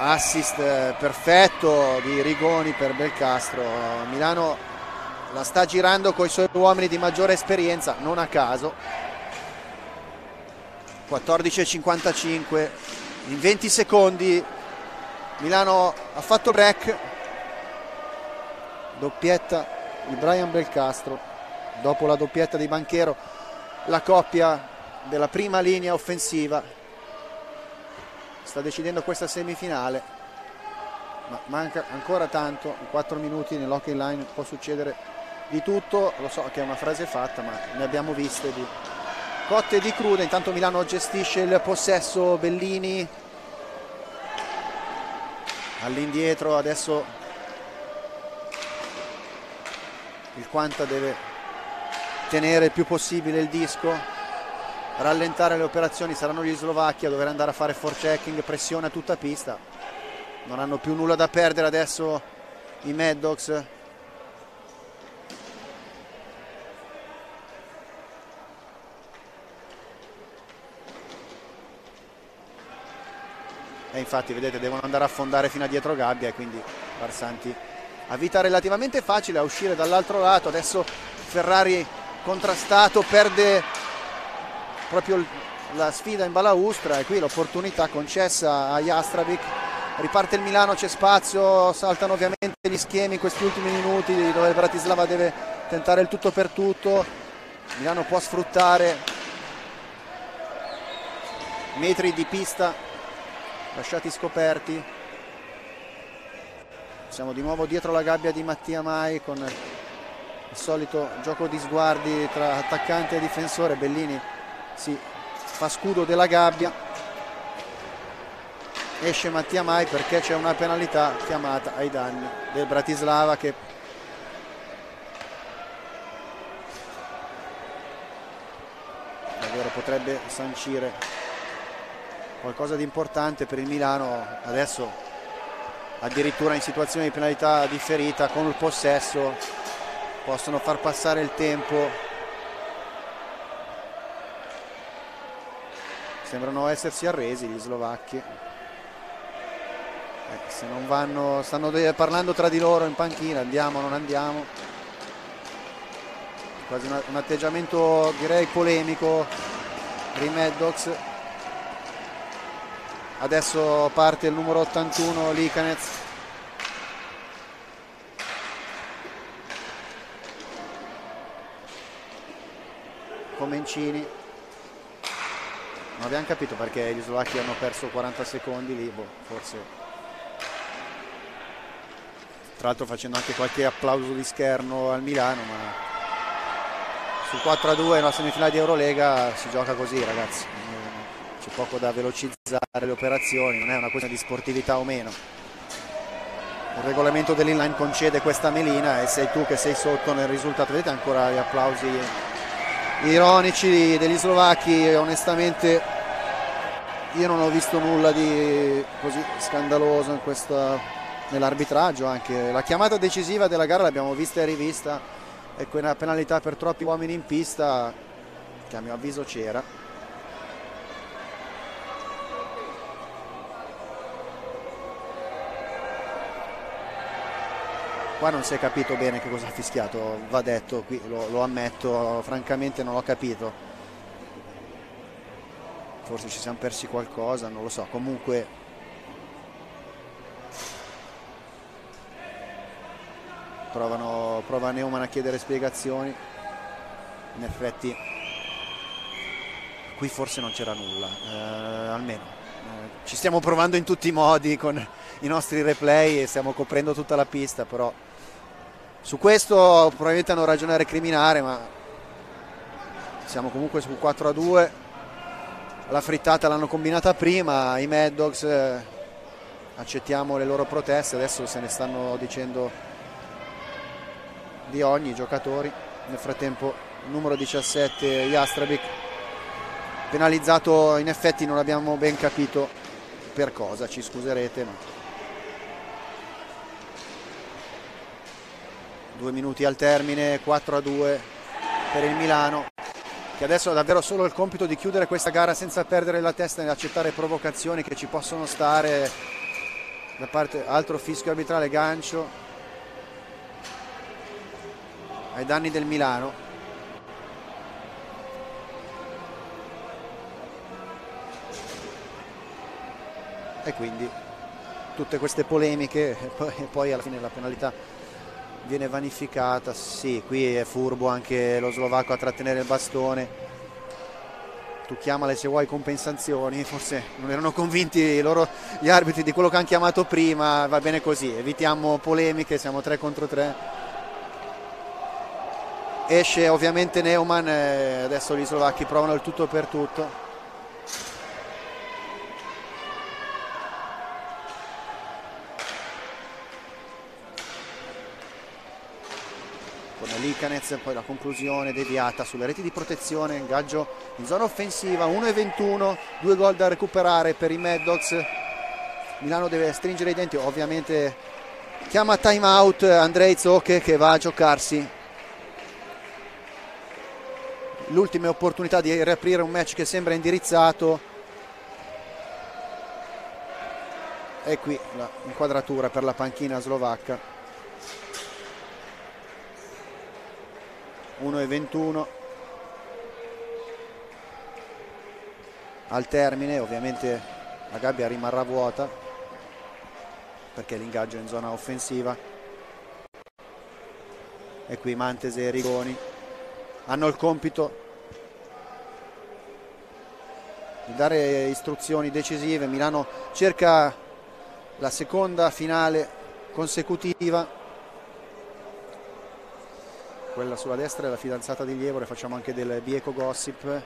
[SPEAKER 1] assist eh, perfetto di Rigoni per Belcastro. Milano la sta girando con i suoi uomini di maggiore esperienza non a caso. 14.55 in 20 secondi Milano ha fatto break. Doppietta di Brian Belcastro dopo la doppietta di Banchero la coppia della prima linea offensiva sta decidendo questa semifinale. Ma manca ancora tanto in 4 minuti nell'hockey line può succedere di tutto. Lo so che è una frase fatta ma ne abbiamo viste di cotte di crude. Intanto Milano gestisce il possesso Bellini. All'indietro adesso il Quanta deve tenere il più possibile il disco rallentare le operazioni saranno gli slovacchi a dover andare a fare forechecking pressione a tutta pista. Non hanno più nulla da perdere adesso i Maddox e infatti vedete devono andare a affondare fino a dietro gabbia e quindi Barsanti ha vita relativamente facile a uscire dall'altro lato. Adesso Ferrari contrastato perde proprio la sfida in balaustra e qui l'opportunità concessa a Jastravic riparte il Milano c'è spazio saltano ovviamente gli schemi in questi ultimi minuti dove Bratislava deve tentare il tutto per tutto. Milano può sfruttare. Metri di pista lasciati scoperti. Siamo di nuovo dietro la gabbia di Mattia Mai con il solito gioco di sguardi tra attaccante e difensore. Bellini si fa scudo della gabbia. Esce Mattia Mai perché c'è una penalità chiamata ai danni del Bratislava che davvero potrebbe sancire qualcosa di importante per il Milano. Adesso addirittura in situazione di penalità differita con il possesso possono far passare il tempo. Sembrano essersi arresi gli slovacchi. Eh, se non vanno stanno parlando tra di loro in panchina andiamo non andiamo. Quasi una, un atteggiamento direi polemico. Maddox adesso parte il numero 81 Likanez Comencini. Non abbiamo capito perché gli slovacchi hanno perso 40 secondi lì, boh, forse. Tra l'altro facendo anche qualche applauso di scherno al Milano, ma sul 4-2 nella semifinale di Eurolega si gioca così ragazzi, c'è poco da velocizzare le operazioni, non è una questione di sportività o meno. Il regolamento dell'inline concede questa melina e sei tu che sei sotto nel risultato, vedete ancora gli applausi ironici degli slovacchi onestamente io non ho visto nulla di così scandaloso nell'arbitraggio anche. La chiamata decisiva della gara l'abbiamo vista e rivista e quella penalità per troppi uomini in pista che a mio avviso c'era qua non si è capito bene che cosa ha fischiato va detto qui lo, lo ammetto francamente non l'ho capito. Forse ci siamo persi qualcosa non lo so comunque. Provano prova Neumann a chiedere spiegazioni. In effetti qui forse non c'era nulla eh, almeno eh, ci stiamo provando in tutti i modi con i nostri replay e stiamo coprendo tutta la pista però su questo probabilmente hanno ragione a recriminare, ma siamo comunque su 4 a 2. La frittata l'hanno combinata prima, i Mad Dogs eh, accettiamo le loro proteste, adesso se ne stanno dicendo di ogni giocatori. Nel frattempo numero 17 Jastrabic penalizzato in effetti non abbiamo ben capito per cosa, ci scuserete. Ma... due minuti al termine 4 a 2 per il Milano che adesso ha davvero solo il compito di chiudere questa gara senza perdere la testa e accettare provocazioni che ci possono stare da parte altro fischio arbitrale gancio ai danni del Milano. E quindi tutte queste polemiche (laughs) e poi, alla fine la penalità viene vanificata sì qui è furbo anche lo slovacco a trattenere il bastone. Tu chiamale se vuoi compensazioni forse non erano convinti loro, gli arbitri di quello che hanno chiamato prima va bene così evitiamo polemiche siamo 3 contro 3 esce ovviamente Neumann adesso gli slovacchi provano il tutto per tutto Likanez, poi la conclusione deviata sulle reti di protezione, ingaggio in zona offensiva, 1-21, due gol da recuperare per i Mad Dogs. Milano deve stringere i denti, ovviamente chiama time out Andrei Zocche che va a giocarsi l'ultima opportunità di riaprire un match che sembra indirizzato e qui l'inquadratura per la panchina slovacca 1,21 al termine ovviamente la gabbia rimarrà vuota perché l'ingaggio è in zona offensiva. E qui Mantese e Rigoni hanno il compito di dare istruzioni decisive. Milano cerca la seconda finale consecutiva quella sulla destra è la fidanzata di Lievore, facciamo anche del bieco gossip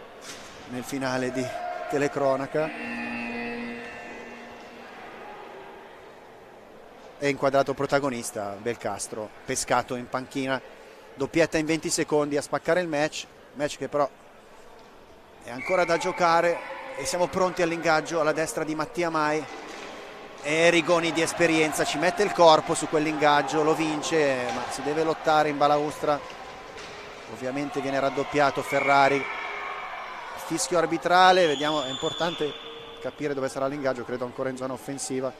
[SPEAKER 1] nel finale di telecronaca. È inquadrato protagonista Belcastro, pescato in panchina, doppietta in 20 secondi a spaccare il match, match che però è ancora da giocare e siamo pronti all'ingaggio alla destra di Mattia Mai e Rigoni di esperienza ci mette il corpo su quell'ingaggio, lo vince ma si deve lottare in balaustra ovviamente viene raddoppiato Ferrari. Fischio arbitrale vediamo è importante capire dove sarà l'ingaggio credo ancora in zona offensiva.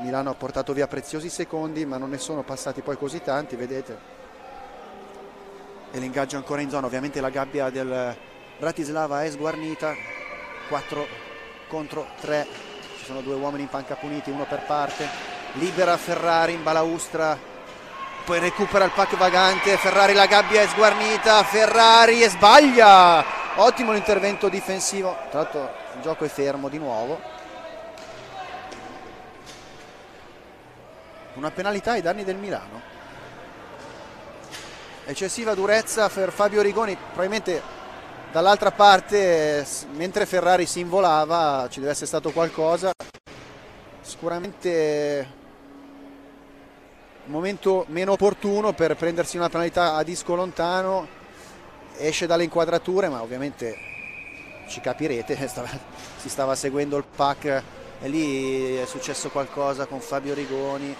[SPEAKER 1] Milano ha portato via preziosi secondi ma non ne sono passati poi così tanti vedete. E l'ingaggio ancora in zona ovviamente la gabbia del Bratislava è sguarnita. 4 contro 3 ci sono due uomini in panca puniti uno per parte. Libera Ferrari in balaustra poi recupera il pack vagante Ferrari la gabbia è sguarnita Ferrari e sbaglia! Ottimo l'intervento difensivo. Tra l'altro il gioco è fermo di nuovo. Una penalità ai danni del Milano. Eccessiva durezza per Fabio Rigoni. Probabilmente dall'altra parte mentre Ferrari si involava ci deve essere stato qualcosa. Sicuramente momento meno opportuno per prendersi una penalità a disco lontano. Esce dalle inquadrature ma ovviamente ci capirete (laughs) stava, si stava seguendo il pack e lì è successo qualcosa con Fabio Rigoni.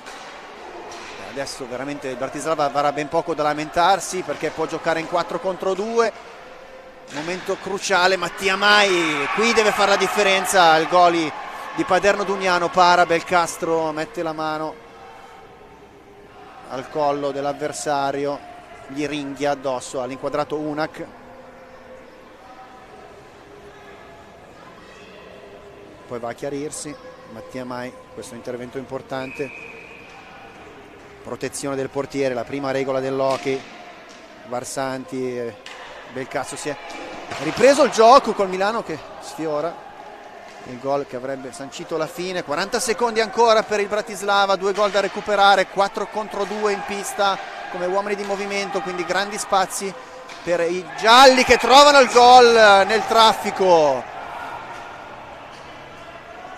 [SPEAKER 1] Adesso veramente il Bratislava avrà ben poco da lamentarsi perché può giocare in 4 contro 2 momento cruciale Mattia Mai qui deve fare la differenza il goli di Paderno Dugnano para Belcastro mette la mano al collo dell'avversario, gli ringhia addosso all'inquadrato Unac. Poi va a chiarirsi, Mattia Mai, questo intervento importante. Protezione del portiere, la prima regola dell'hockey. Varsanti, Belcazzo si è ripreso il gioco col Milano che sfiora il gol che avrebbe sancito la fine. 40 secondi ancora per il Bratislava due gol da recuperare 4 contro 2 in pista come uomini di movimento quindi grandi spazi per i gialli che trovano il gol nel traffico.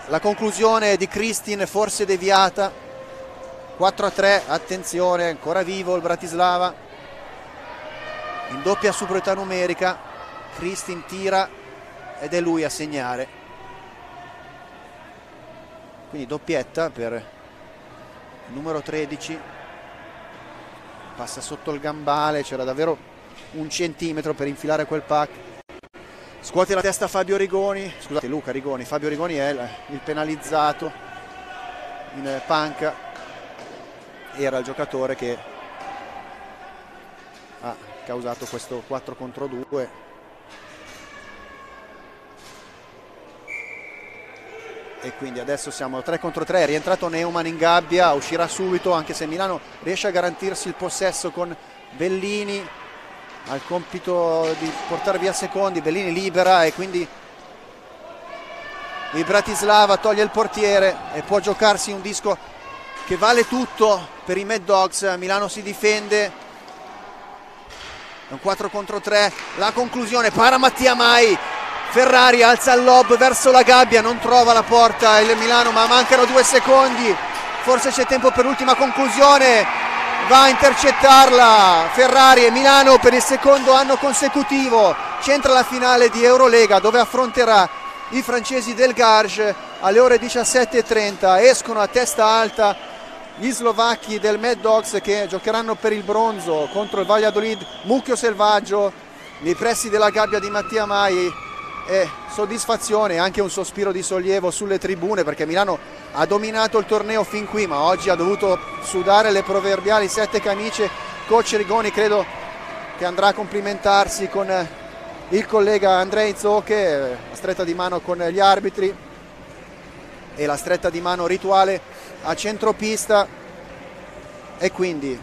[SPEAKER 1] La conclusione di Kristin forse deviata. 4 a 3 attenzione ancora vivo il Bratislava. In doppia superiorità numerica Kristin tira ed è lui a segnare quindi doppietta per il numero 13 passa sotto il gambale c'era davvero un centimetro per infilare quel pack. Scuote la testa Fabio Rigoni. Scusate Luca Rigoni. Fabio Rigoni è il penalizzato in panca. Era il giocatore che ha causato questo 4 contro 2 e quindi adesso siamo 3 contro 3 è rientrato Neumann in gabbia uscirà subito anche se Milano riesce a garantirsi il possesso con Bellini. Al compito di portare via secondi Bellini libera e quindi il Bratislava toglie il portiere e può giocarsi un disco che vale tutto per i Mad Dogs. Milano si difende. Un 4 contro 3 la conclusione para Mattia Mai Ferrari alza il lob verso la gabbia, non trova la porta il Milano ma mancano due secondi, forse c'è tempo per l'ultima conclusione, va a intercettarla Ferrari e Milano per il secondo anno consecutivo, c'entra la finale di Eurolega dove affronterà i francesi del Garge alle ore 17.30, escono a testa alta gli slovacchi del Mad Dogs che giocheranno per il bronzo contro il Valladolid, mucchio selvaggio nei pressi della gabbia di Mattia Mai e soddisfazione e anche un sospiro di sollievo sulle tribune perché Milano ha dominato il torneo fin qui ma oggi ha dovuto sudare le proverbiali sette camicie. Coach Rigoni credo che andrà a complimentarsi con il collega Andrei Zocche la stretta di mano con gli arbitri e la stretta di mano rituale a centropista. E quindi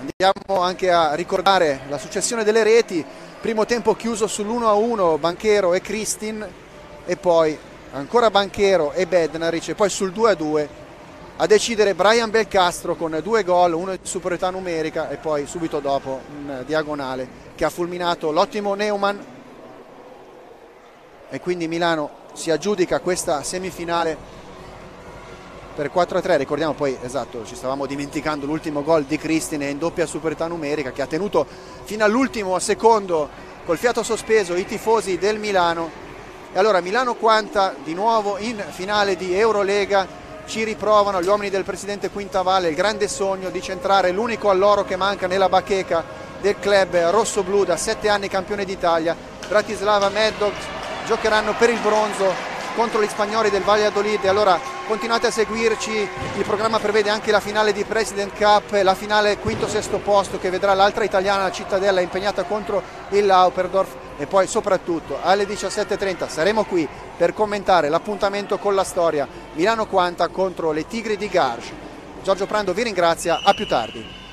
[SPEAKER 1] andiamo anche a ricordare la successione delle reti primo tempo chiuso sull'1-1 Banchero e Kristin e poi ancora Banchero e Bednaric e poi sul 2-2 a decidere Brian Belcastro con due gol, uno in superiorità numerica e poi subito dopo un diagonale che ha fulminato l'ottimo Neumann. E quindi Milano si aggiudica questa semifinale per 4-3 ricordiamo poi esatto ci stavamo dimenticando l'ultimo gol di Cristine in doppia superiorità numerica che ha tenuto fino all'ultimo secondo col fiato sospeso i tifosi del Milano. E allora Milano Quanta di nuovo in finale di Eurolega ci riprovano gli uomini del presidente Quintavalle il grande sogno di centrare l'unico alloro che manca nella bacheca del club rosso-blu da sette anni campione d'Italia. Bratislava Maddox giocheranno per il bronzo contro gli spagnoli del Valladolid allora continuate a seguirci, il programma prevede anche la finale di President Cup, la finale quinto-sesto posto che vedrà l'altra italiana, la Cittadella, impegnata contro il Lauperdorf e poi soprattutto alle 17.30 saremo qui per commentare l'appuntamento con la storia Milano Quanta contro le Tigri di Garge. Giorgio Prando vi ringrazia, a più tardi.